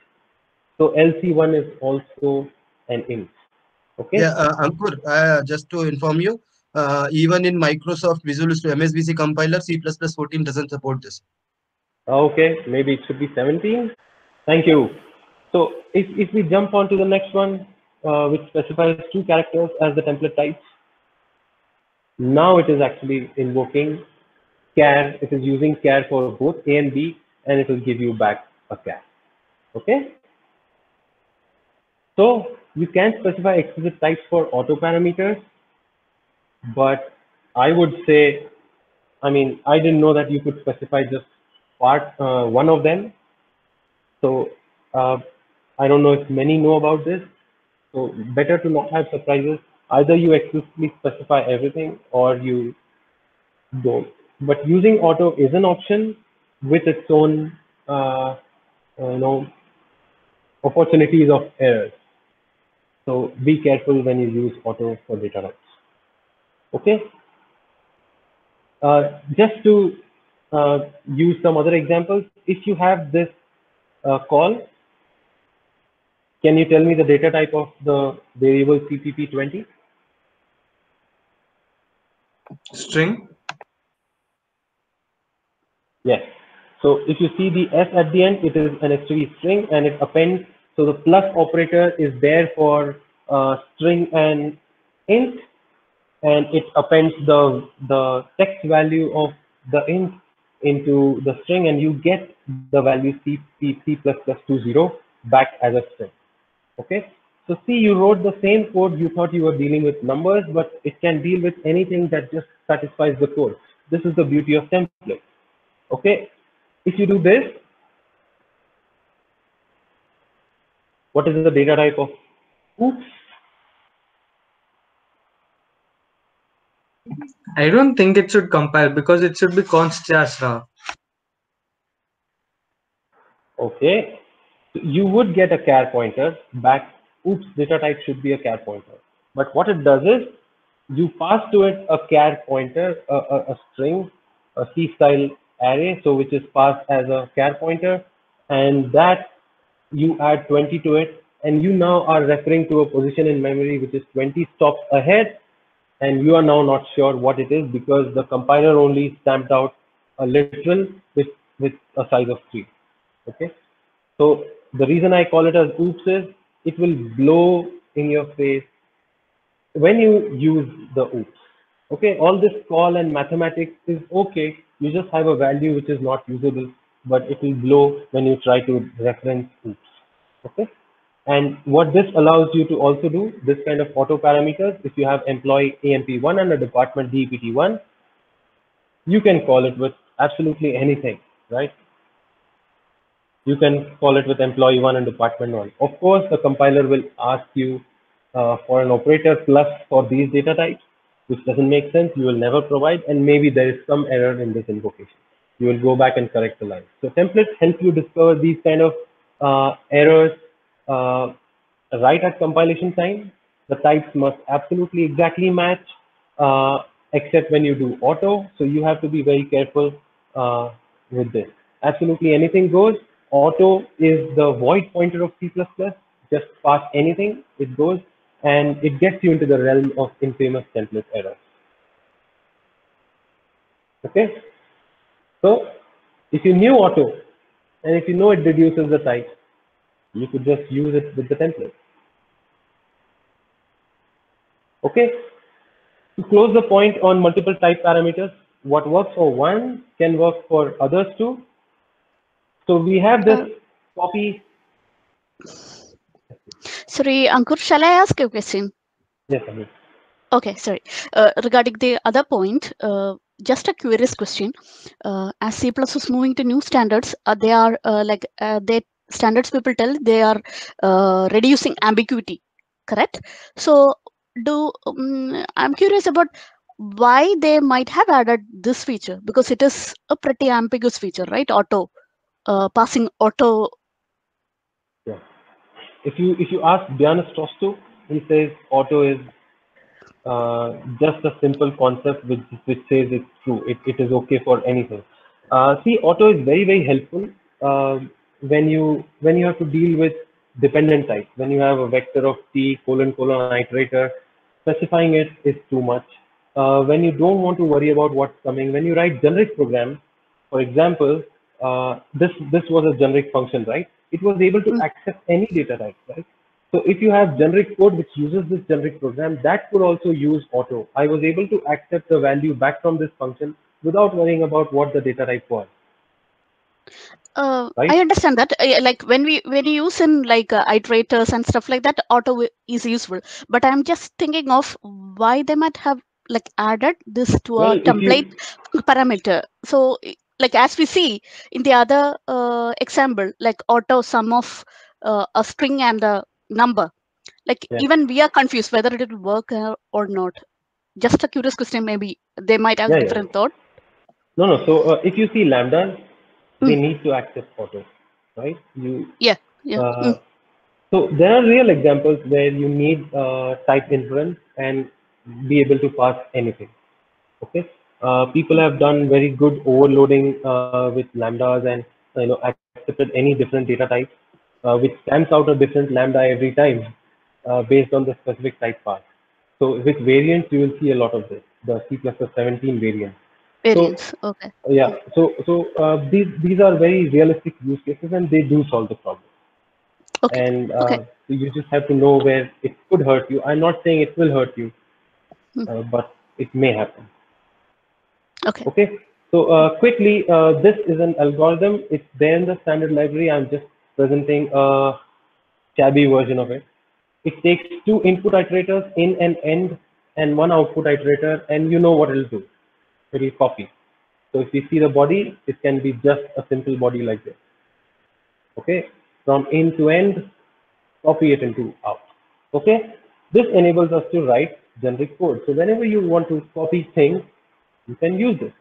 Speaker 2: So LC1 is also an int. Okay.
Speaker 3: Yeah, uh, Ankur, uh, just to inform you, uh, even in Microsoft Visual Studio MSVC compiler, C++ 14 doesn't support this.
Speaker 2: Okay, maybe it should be 17. Thank you. So if, if we jump on to the next one, uh, which specifies two characters as the template types, now it is actually invoking char. It is using char for both A and B, and it will give you back a char. Okay. So you can specify explicit types for auto parameters, but I would say, I mean, I didn't know that you could specify just part uh, one of them. So uh, I don't know if many know about this. So better to not have surprises. Either you explicitly specify everything or you don't. But using auto is an option with its own, uh, you know, opportunities of errors. So be careful when you use auto for data types. Okay. Uh, just to uh, use some other examples, if you have this uh, call, can you tell me the data type of the variable CPP20?
Speaker 4: String.
Speaker 2: Yes. So if you see the S at the end, it is an std string and it appends. So the plus operator is there for uh, string and int, and it appends the the text value of the int into the string, and you get the value C C C plus plus two zero back as a string. Okay. So see, you wrote the same code. You thought you were dealing with numbers, but it can deal with anything that just satisfies the code. This is the beauty of templates. Okay. If you do this, what is the data type of oops?
Speaker 4: I don't think it should compile because it should be const char
Speaker 2: Okay, you would get a char pointer back. Oops, data type should be a char pointer. But what it does is you pass to it a char pointer, a, a, a string, a C style array, so which is passed as a char pointer, and that you add 20 to it, and you now are referring to a position in memory which is 20 stops ahead, and you are now not sure what it is because the compiler only stamped out a literal with, with a size of 3. Okay, so the reason I call it as oops is it will blow in your face when you use the oops. Okay, all this call and mathematics is okay. You just have a value which is not usable, but it will blow when you try to reference oops. Okay, and what this allows you to also do, this kind of auto parameters, if you have employee EMP1 and a department DPT1, you can call it with absolutely anything, right? you can call it with employee one and department one. Of course, the compiler will ask you uh, for an operator plus for these data types, which doesn't make sense. You will never provide, and maybe there is some error in this invocation. You will go back and correct the line. So templates help you discover these kind of uh, errors uh, right at compilation time. The types must absolutely exactly match, uh, except when you do auto. So you have to be very careful uh, with this. Absolutely anything goes auto is the void pointer of C++. Just pass anything, it goes, and it gets you into the realm of infamous template errors. Okay, so if you knew auto, and if you know it reduces the type, you could just use it with the template. Okay, to close the point on multiple type parameters, what works for one can work for others too. So we have this copy.
Speaker 5: Sorry, Ankur, shall I ask you a question?
Speaker 2: Yes, I mean.
Speaker 5: Okay, sorry. Uh, regarding the other point, uh, just a curious question. Uh, as C++ is moving to new standards, uh, they are uh, like uh, they standards people tell they are uh, reducing ambiguity, correct? So, do um, I'm curious about why they might have added this feature because it is a pretty ambiguous feature, right? Auto uh, passing auto.
Speaker 2: Yeah. If you if you ask Bjarne Stroustrup, he says auto is uh, just a simple concept which which says it's true. It it is okay for anything. Uh, see, auto is very very helpful uh, when you when you have to deal with dependent types. When you have a vector of t colon colon iterator, specifying it is too much. Uh, when you don't want to worry about what's coming, when you write generic programs, for example, uh, this this was a generic function, right? It was able to
Speaker 5: Mm.
Speaker 2: accept any data type, right? So if you have generic code which uses this generic program, that could also use auto. I was able to accept the value back from this function without worrying about what the data type was.
Speaker 5: Uh,
Speaker 2: Right.
Speaker 5: I understand that. Uh, like when we when you use in like uh, iterators and stuff like that, auto is useful. But I'm just thinking of why they might have like added this to
Speaker 2: Well,
Speaker 5: a
Speaker 2: if you
Speaker 5: template parameter. So like as we see in the other uh, example, like auto sum of uh, a string and a number. Like
Speaker 2: Yeah.
Speaker 5: even we are confused whether it will work or not. Just a curious question. Maybe they might have
Speaker 2: Yeah, yeah.
Speaker 5: different thought.
Speaker 2: no no. So uh, if you see lambdas, they
Speaker 5: Mm.
Speaker 2: need to access auto, right? You
Speaker 5: Yeah. Yeah.
Speaker 2: Uh,
Speaker 5: mm.
Speaker 2: so there are real examples where you need uh, type inference and be able to pass anything. Okay. Uh, people have done very good overloading uh, with lambdas and you know accepted any different data type, uh, which stamps out a different lambda every time uh, based on the specific type path. So with variants, you will see a lot of this. The C++ 17 variant.
Speaker 5: Variance. okay.
Speaker 2: Yeah. So so uh, these these are very realistic use cases and they do solve the problem
Speaker 5: Okay.
Speaker 2: and uh,
Speaker 5: Okay.
Speaker 2: so you just have to know where it could hurt you. I'm not saying it will hurt you,
Speaker 5: Hmm.
Speaker 2: uh, but it may happen.
Speaker 5: Okay.
Speaker 2: Okay. So uh, quickly, uh, this is an algorithm. It's there in the standard library. I'm just presenting a shabby version of it. It takes two input iterators in and end and one output iterator, and you know what it'll do. It'll copy. So if you see the body, it can be just a simple body like this. Okay. From in to end, copy it into out. Okay. This enables us to write generic code. So whenever you want to copy things, you can use this.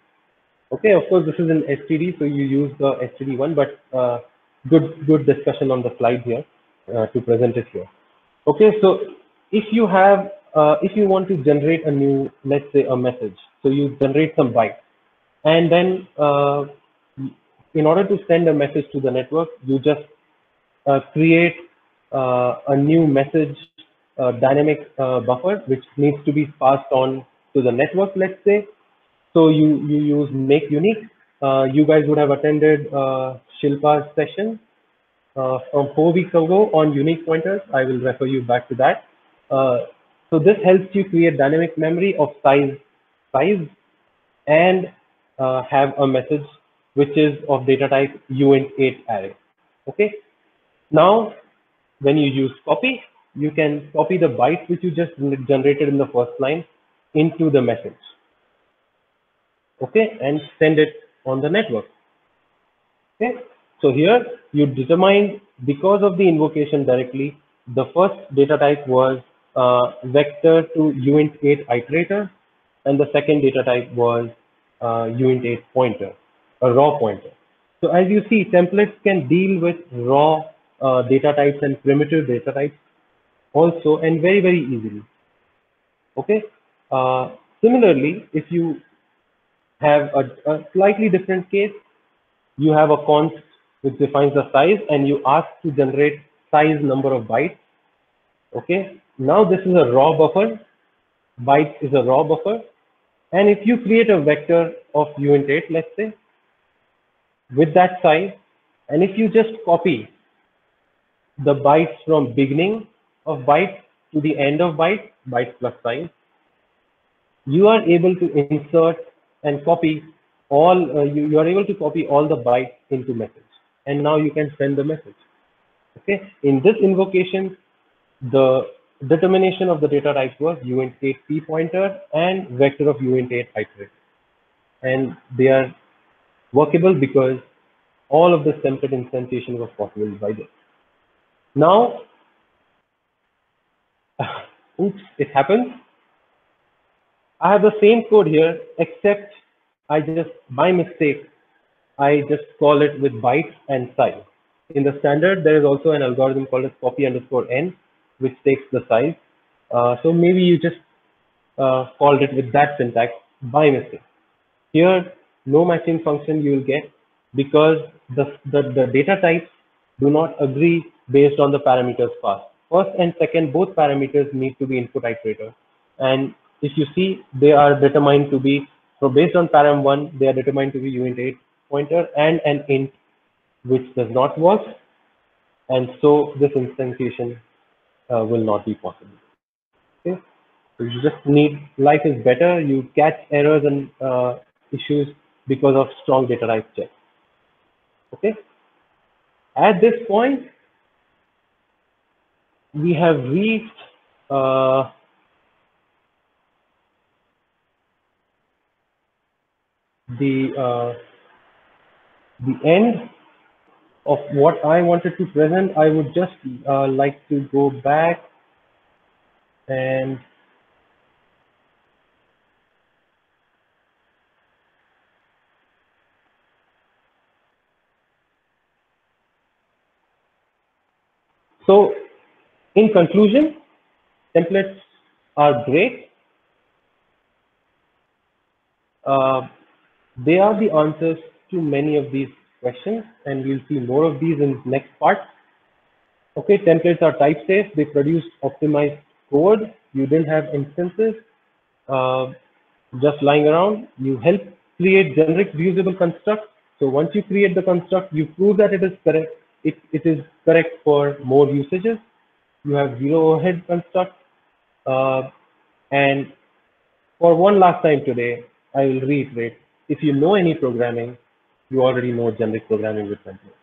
Speaker 2: Okay, of course, this is an STD, so you use the STD one, but uh, good good discussion on the slide here uh, to present it here. Okay, so if you have, uh, if you want to generate a new, let's say a message, so you generate some bytes, and then uh, in order to send a message to the network, you just uh, create uh, a new message uh, dynamic buffer, which needs to be passed on to the network, let's say. So you, you use make unique. You guys would have attended Shilpa's session uh, from four weeks ago on unique pointers. I will refer you back to that. Uh, so this helps you create dynamic memory of size, size and uh, have a message which is of data type uint8 array. Okay. Now, when you use copy, you can copy the bytes which you just generated in the first line into the message. Okay, and send it on the network. Okay, so here you determine because of the invocation directly, the first data type was uh, vector to uint8 iterator, and the second data type was uh, uint8 pointer, a raw pointer. So as you see, templates can deal with raw uh, data types and primitive data types also, and very, very easily. Okay. Uh, similarly, if you have a, a slightly different case, you have a const which defines the size and you ask to generate size number of bytes. Okay. Now this is a raw buffer. Bytes is a raw buffer. And if you create a vector of uint8, let's say, with that size, and if you just copy the bytes from beginning of byte to the end of byte, byte plus size, you are able to insert and copy all, uh, you, you are able to copy all the bytes into message. And now you can send the message. Okay. In this invocation, the determination of the data type was uint8 p pointer and vector of uint8 iterate. And they are workable because all of this template instantiation was possible by this. Now, <laughs> oops, it happens. I have the same code here, except I just, by mistake, I just call it with bytes and size. In the standard, there is also an algorithm called as copy underscore n, which takes the size. Uh, so maybe you just uh, called it with that syntax by mistake. Here, no matching function you will get because the, the, the data types do not agree based on the parameters passed. First and second, both parameters need to be input iterator. And if you see, they are determined to be, so based on param 1, they are determined to be uint8 pointer and an int which does not work. And so this instantiation uh, will not be possible. Okay. So you just need, life is better. You catch errors and uh, issues because of strong data type check. Okay. At this point, we have reached uh, the uh, the end of what I wanted to present. I would just uh, like to go back and So in conclusion, templates are great. Uh, they are the answers to many of these questions and we'll see more of these in the next part. Okay, templates are type safe. They produce optimized code. You didn't have instances uh, just lying around. You help create generic reusable constructs. So once you create the construct, you prove that it is correct. It, it is correct for more usages. You have zero overhead construct. Uh, and for one last time today, I will reiterate, if you know any programming, you already know generic programming with templates.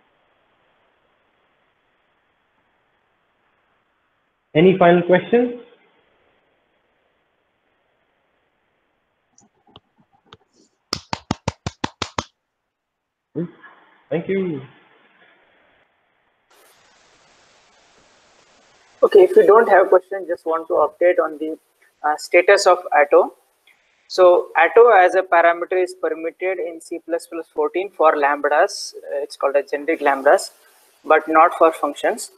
Speaker 2: Any final questions? Thank you.
Speaker 8: Okay, if you don't have a question, just want to update on the uh, status of auto. So auto as a parameter is permitted in C++ 14 for lambdas. Uh, it's called a generic lambdas, but not for functions.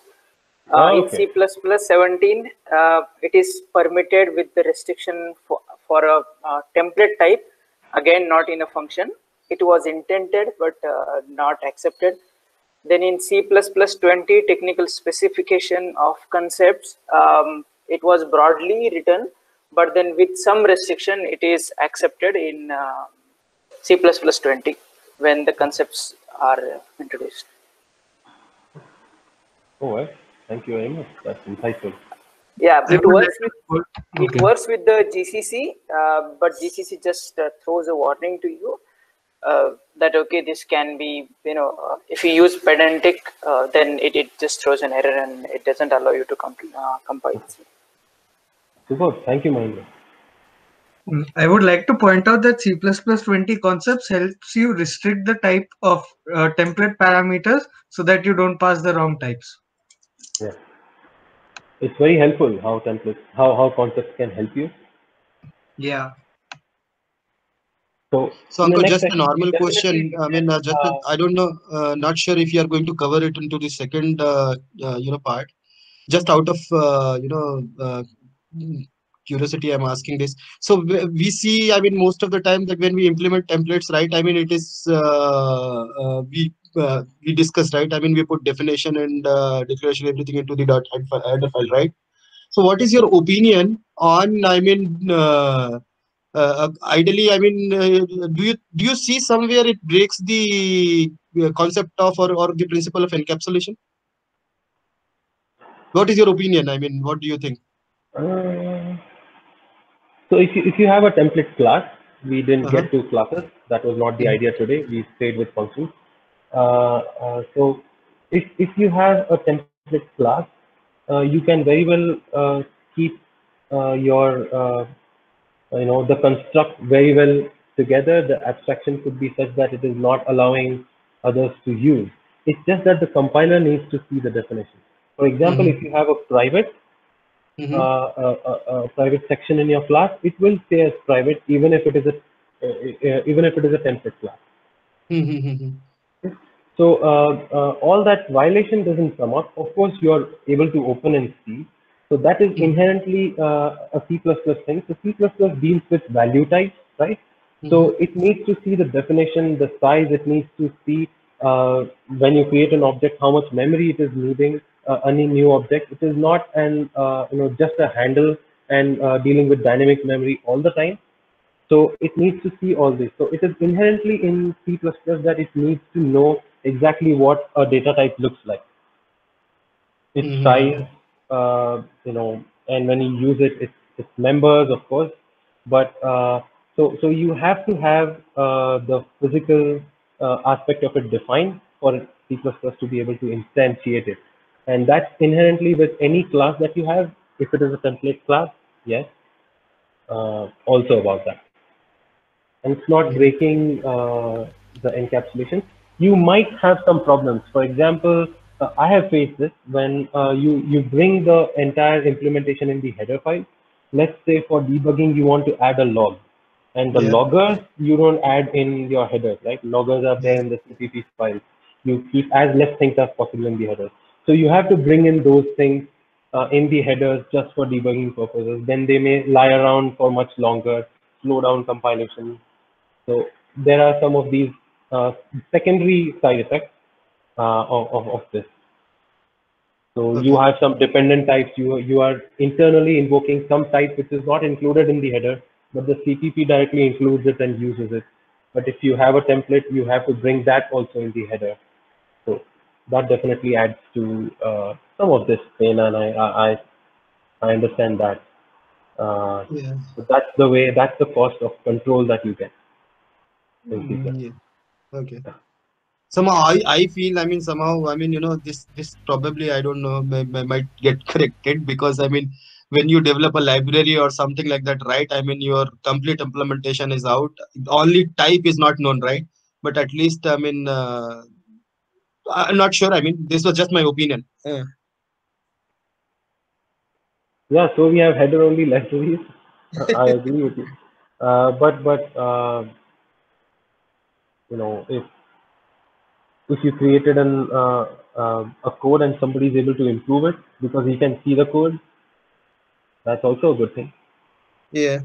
Speaker 8: Uh,
Speaker 2: Oh,
Speaker 8: In
Speaker 2: okay.
Speaker 8: C++ 17, uh, it is permitted with the restriction for, for a uh, template type, again not in a function. It was intended but uh, not accepted. Then in C++ 20 technical specification of concepts, um, it was broadly written, but then with some restriction, it is accepted in uh, C++ 20 when the concepts are introduced.
Speaker 2: Oh, well, thank you very much. That's insightful.
Speaker 8: Yeah,
Speaker 4: I
Speaker 8: it works with
Speaker 4: to-
Speaker 8: it works with the GCC, uh, but GCC just uh, throws a warning to you uh, that okay, this can be you know uh, if you use pedantic, uh, then it, it just throws an error and it doesn't allow you to comp- uh, compile.
Speaker 2: Super. Thank you, Mahendra.
Speaker 4: Mm, I would like to point out that C++ 20 concepts helps you restrict the type of uh, template parameters so that you don't pass the wrong types.
Speaker 2: Yeah. It's very helpful how templates, how, how concepts can help you.
Speaker 4: Yeah.
Speaker 2: So,
Speaker 3: So,
Speaker 2: in the
Speaker 3: just a normal question. I mean, uh, just
Speaker 2: uh,
Speaker 3: I don't know, uh, not sure if you are going to cover it into the second, uh, uh, you know, part. Just out of, uh, you know, curiosity, I'm asking this. So we see, I mean, most of the time that when we implement templates, right? I mean, it is uh, uh, we uh, we discuss, right? I mean, we put definition and uh, declaration everything into the dot header file, right? So, what is your opinion on? I mean. Uh, uh, ideally i mean do you do you see somewhere it breaks the concept of or, or the principle of encapsulation what is your opinion i mean what do you think
Speaker 2: Uh, so if you, if you have a template class, we didn't
Speaker 3: Uh-huh.
Speaker 2: get to classes. That was not the
Speaker 3: Mhm.
Speaker 2: idea today. We stayed with functions. Uh, uh, so if, if you have a template class, uh, you can very well uh, keep uh, your, uh, you know, the construct very well together. The abstraction could be such that it is not allowing others to use. It's just that the compiler needs to see the definition. For example,
Speaker 3: Mhm.
Speaker 2: if you have a private Uh, a, a, a private section in your class, it will stay as private even if it is a uh, uh, even if it is a ten template class.
Speaker 3: Mhm.
Speaker 2: So uh, uh, all that violation doesn't come up. Of course, you are able to open and see. So that is inherently uh, a C++ thing. So C++ deals with value types, right? So it needs to see the definition, the size. It needs to see uh, when you create an object, how much memory it is needing. Uh, any new object, it is not an uh, you know just a handle and uh, dealing with dynamic memory all the time. So it needs to see all this. So it is inherently in C++ that it needs to know exactly what a data type looks like. Its
Speaker 3: Mhm.
Speaker 2: size, uh, you know, and when you use it, it's, it's members, of course. But uh, so so you have to have uh, the physical uh, aspect of it defined for C++ to be able to instantiate it. And that's inherently with any class that you have. If it is a template class, yes, uh, also about that and it's not breaking uh, the encapsulation. You might have some problems. For example, uh, I have faced this when uh, you, you bring the entire implementation in the header file. Let's say for debugging, you want to add a log. And the
Speaker 3: Yeah.
Speaker 2: loggers you don't add in your headers, right? Loggers are there in the CPP file. You keep as less things as possible in the headers. So you have to bring in those things uh, in the headers just for debugging purposes. Then they may lie around for much longer, slow down compilation. So there are some of these uh, secondary side effects uh, of, of, of this. So you have some dependent types. You you are internally invoking some type which is not included in the header, but the CPP directly includes it and uses it. But if you have a template, you have to bring that also in the header. That definitely adds to uh, some of this pain, and I I I- understand that. Uh,
Speaker 3: yeah
Speaker 2: so that's the way. That's the cost of control that you get.
Speaker 3: Mm, yeah. okay somehow i i feel i mean somehow i mean you know this this probably i don't know may, may, might get <laughs> corrected because i mean when you develop a library or something like that right i mean your complete implementation is out only type is not known right but at least i mean uh, i'm not sure i mean this was just my opinion Uh,
Speaker 2: Yeah, so we have header only libraries. <laughs> I agree with you. Uh, but but uh, you know if if you created an uh, uh, a code and somebody is able to improve it because he can see the code, that's also a good thing.
Speaker 3: Yeah.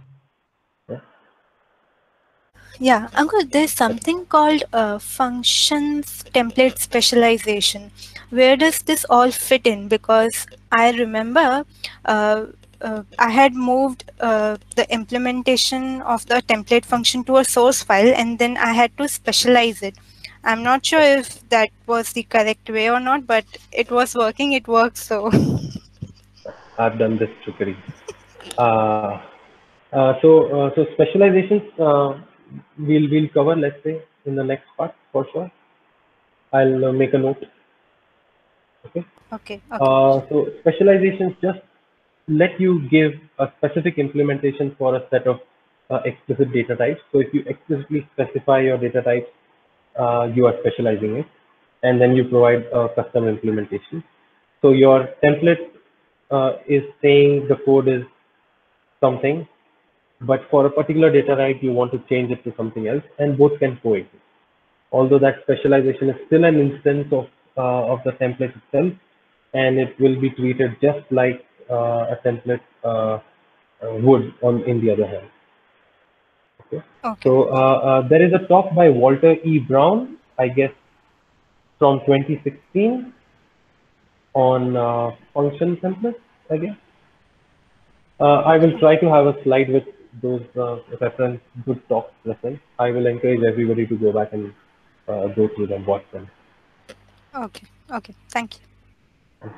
Speaker 1: Yeah, Ankur, there's something called uh, functions template specialization. Where does this all fit in? Because I remember uh, uh, I had moved uh, the implementation of the template function to a source file and then I had to specialize it. I'm not sure if that was the correct way or not, but it was working, it works. So, <laughs>
Speaker 2: I've done this trickery. Uh, uh, so uh, so specializations uh, we'll we'll cover let's say in the next part for sure. I'll uh, make a note. Okay.
Speaker 1: okay, okay.
Speaker 2: Uh, so specializations just let you give a specific implementation for a set of uh, explicit data types. So if you explicitly specify your data types, uh, you are specializing it, and then you provide a custom implementation. So your template uh, is saying the code is something, but for a particular data type, you want to change it to something else, and both can coexist. Although that specialization is still an instance of uh, of the template itself, and it will be treated just like uh, a template uh, uh, would on in the other hand. Okay.
Speaker 1: okay.
Speaker 2: So uh, uh, there is a talk by Walter E. Brown, I guess, from 2016 on uh, function templates, I guess. Uh, I will try to have a slide with those uh, reference, good talks reference. I will encourage everybody to go back and uh, go through them, watch them.
Speaker 1: Okay, okay. Thank you.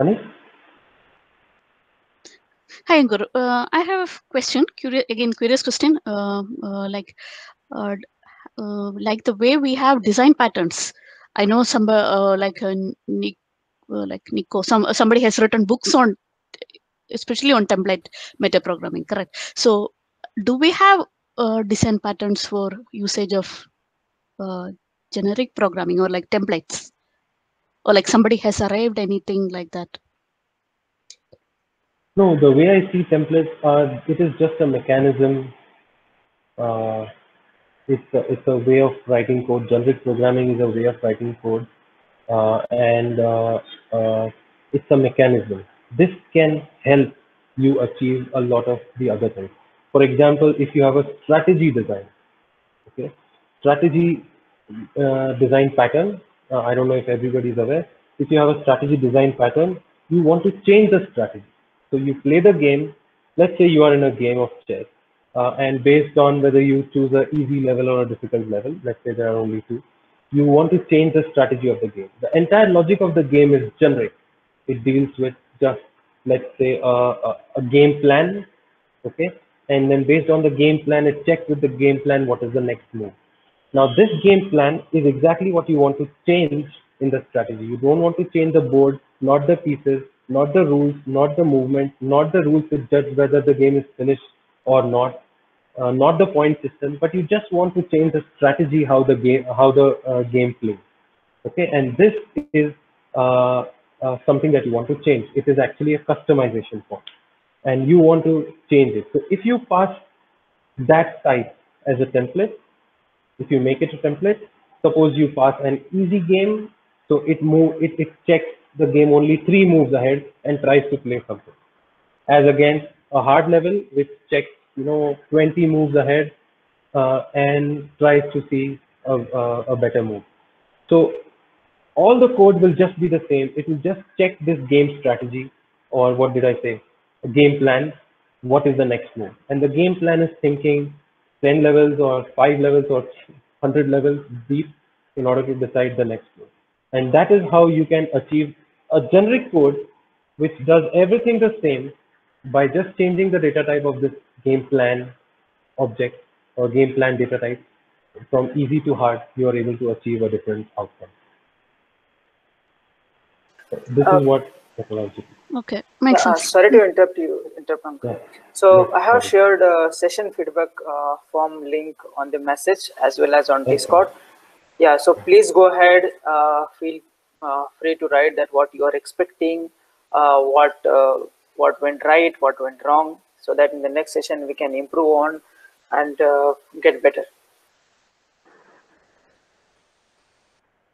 Speaker 2: Anish?
Speaker 5: Hi, Guru. Uh, I have a question. Curious again, curious question. Uh, uh, like, uh, uh, like the way we have design patterns. I know some uh, like uh, Nick, uh, like Nico. Some somebody has written books on, especially on template meta programming. Correct. So, do we have uh, patterns for usage of uh, generic programming or like templates, or like somebody has arrived anything like that?
Speaker 2: No, the way I see templates are, it is just a mechanism. Uh, it's a, it's a way of writing code. Generic programming is a way of writing code, uh, and uh, uh, it's a mechanism. This can help you achieve a lot of the other things. For example, if you have a strategy design, okay, strategy uh, design pattern. Uh, I don't know if everybody is aware. If you have a strategy design pattern, you want to change the strategy. So you play the game. Let's say you are in a game of chess, uh, and based on whether you choose a easy level or a difficult level, let's say there are only two, you want to change the strategy of the game. The entire logic of the game is generic. It deals with just let's say a, a, a game plan, okay, and then based on the game plan, it checks with the game plan what is the next move. Now this game plan is exactly what you want to change in the strategy. You don't want to change the board, not the pieces, not the rules, not the movement, not the rules to judge whether the game is finished or not, uh, not the point system, but you just want to change the strategy how the game how the uh, game plays. Okay, and this is uh, uh, something that you want to change. It is actually a customization form, and you want to change it. So if you pass that type as a template, if you make it a template, suppose you pass an easy game, so it move it, it checks the game only three moves ahead and tries to play something. As against a hard level which checks you know 20 moves ahead uh, and tries to see a, a, a better move. So all the code will just be the same. It will just check this game strategy or what did I say? A game plan. What is the next move? And the game plan is thinking 10 levels or 5 levels or 100 levels deep in order to decide the next move. And that is how you can achieve a generic code which does everything the same by just changing the data type of this game plan object or game plan data type from easy to hard, you are able to achieve a different outcome. So this
Speaker 8: Uh,
Speaker 2: is what technology.
Speaker 5: Okay, makes
Speaker 8: Uh,
Speaker 5: sense.
Speaker 8: sorry to interrupt you, interrupt.
Speaker 2: Yeah.
Speaker 8: So
Speaker 2: Yeah,
Speaker 8: I have
Speaker 2: sorry.
Speaker 8: shared a session feedback uh, form link on the message as well as on
Speaker 2: Okay.
Speaker 8: Discord. Yeah, so please go ahead. Uh, feel uh, free to write that what you are expecting, uh, what uh, what went right, what went wrong. so that in the next session we can improve on and uh, get better.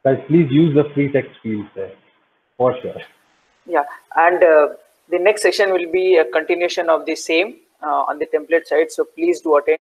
Speaker 2: Guys, please use the free text fields there for sure.
Speaker 8: Yeah, and uh, the next session will be a continuation of the same uh, on the template side. So please do attend.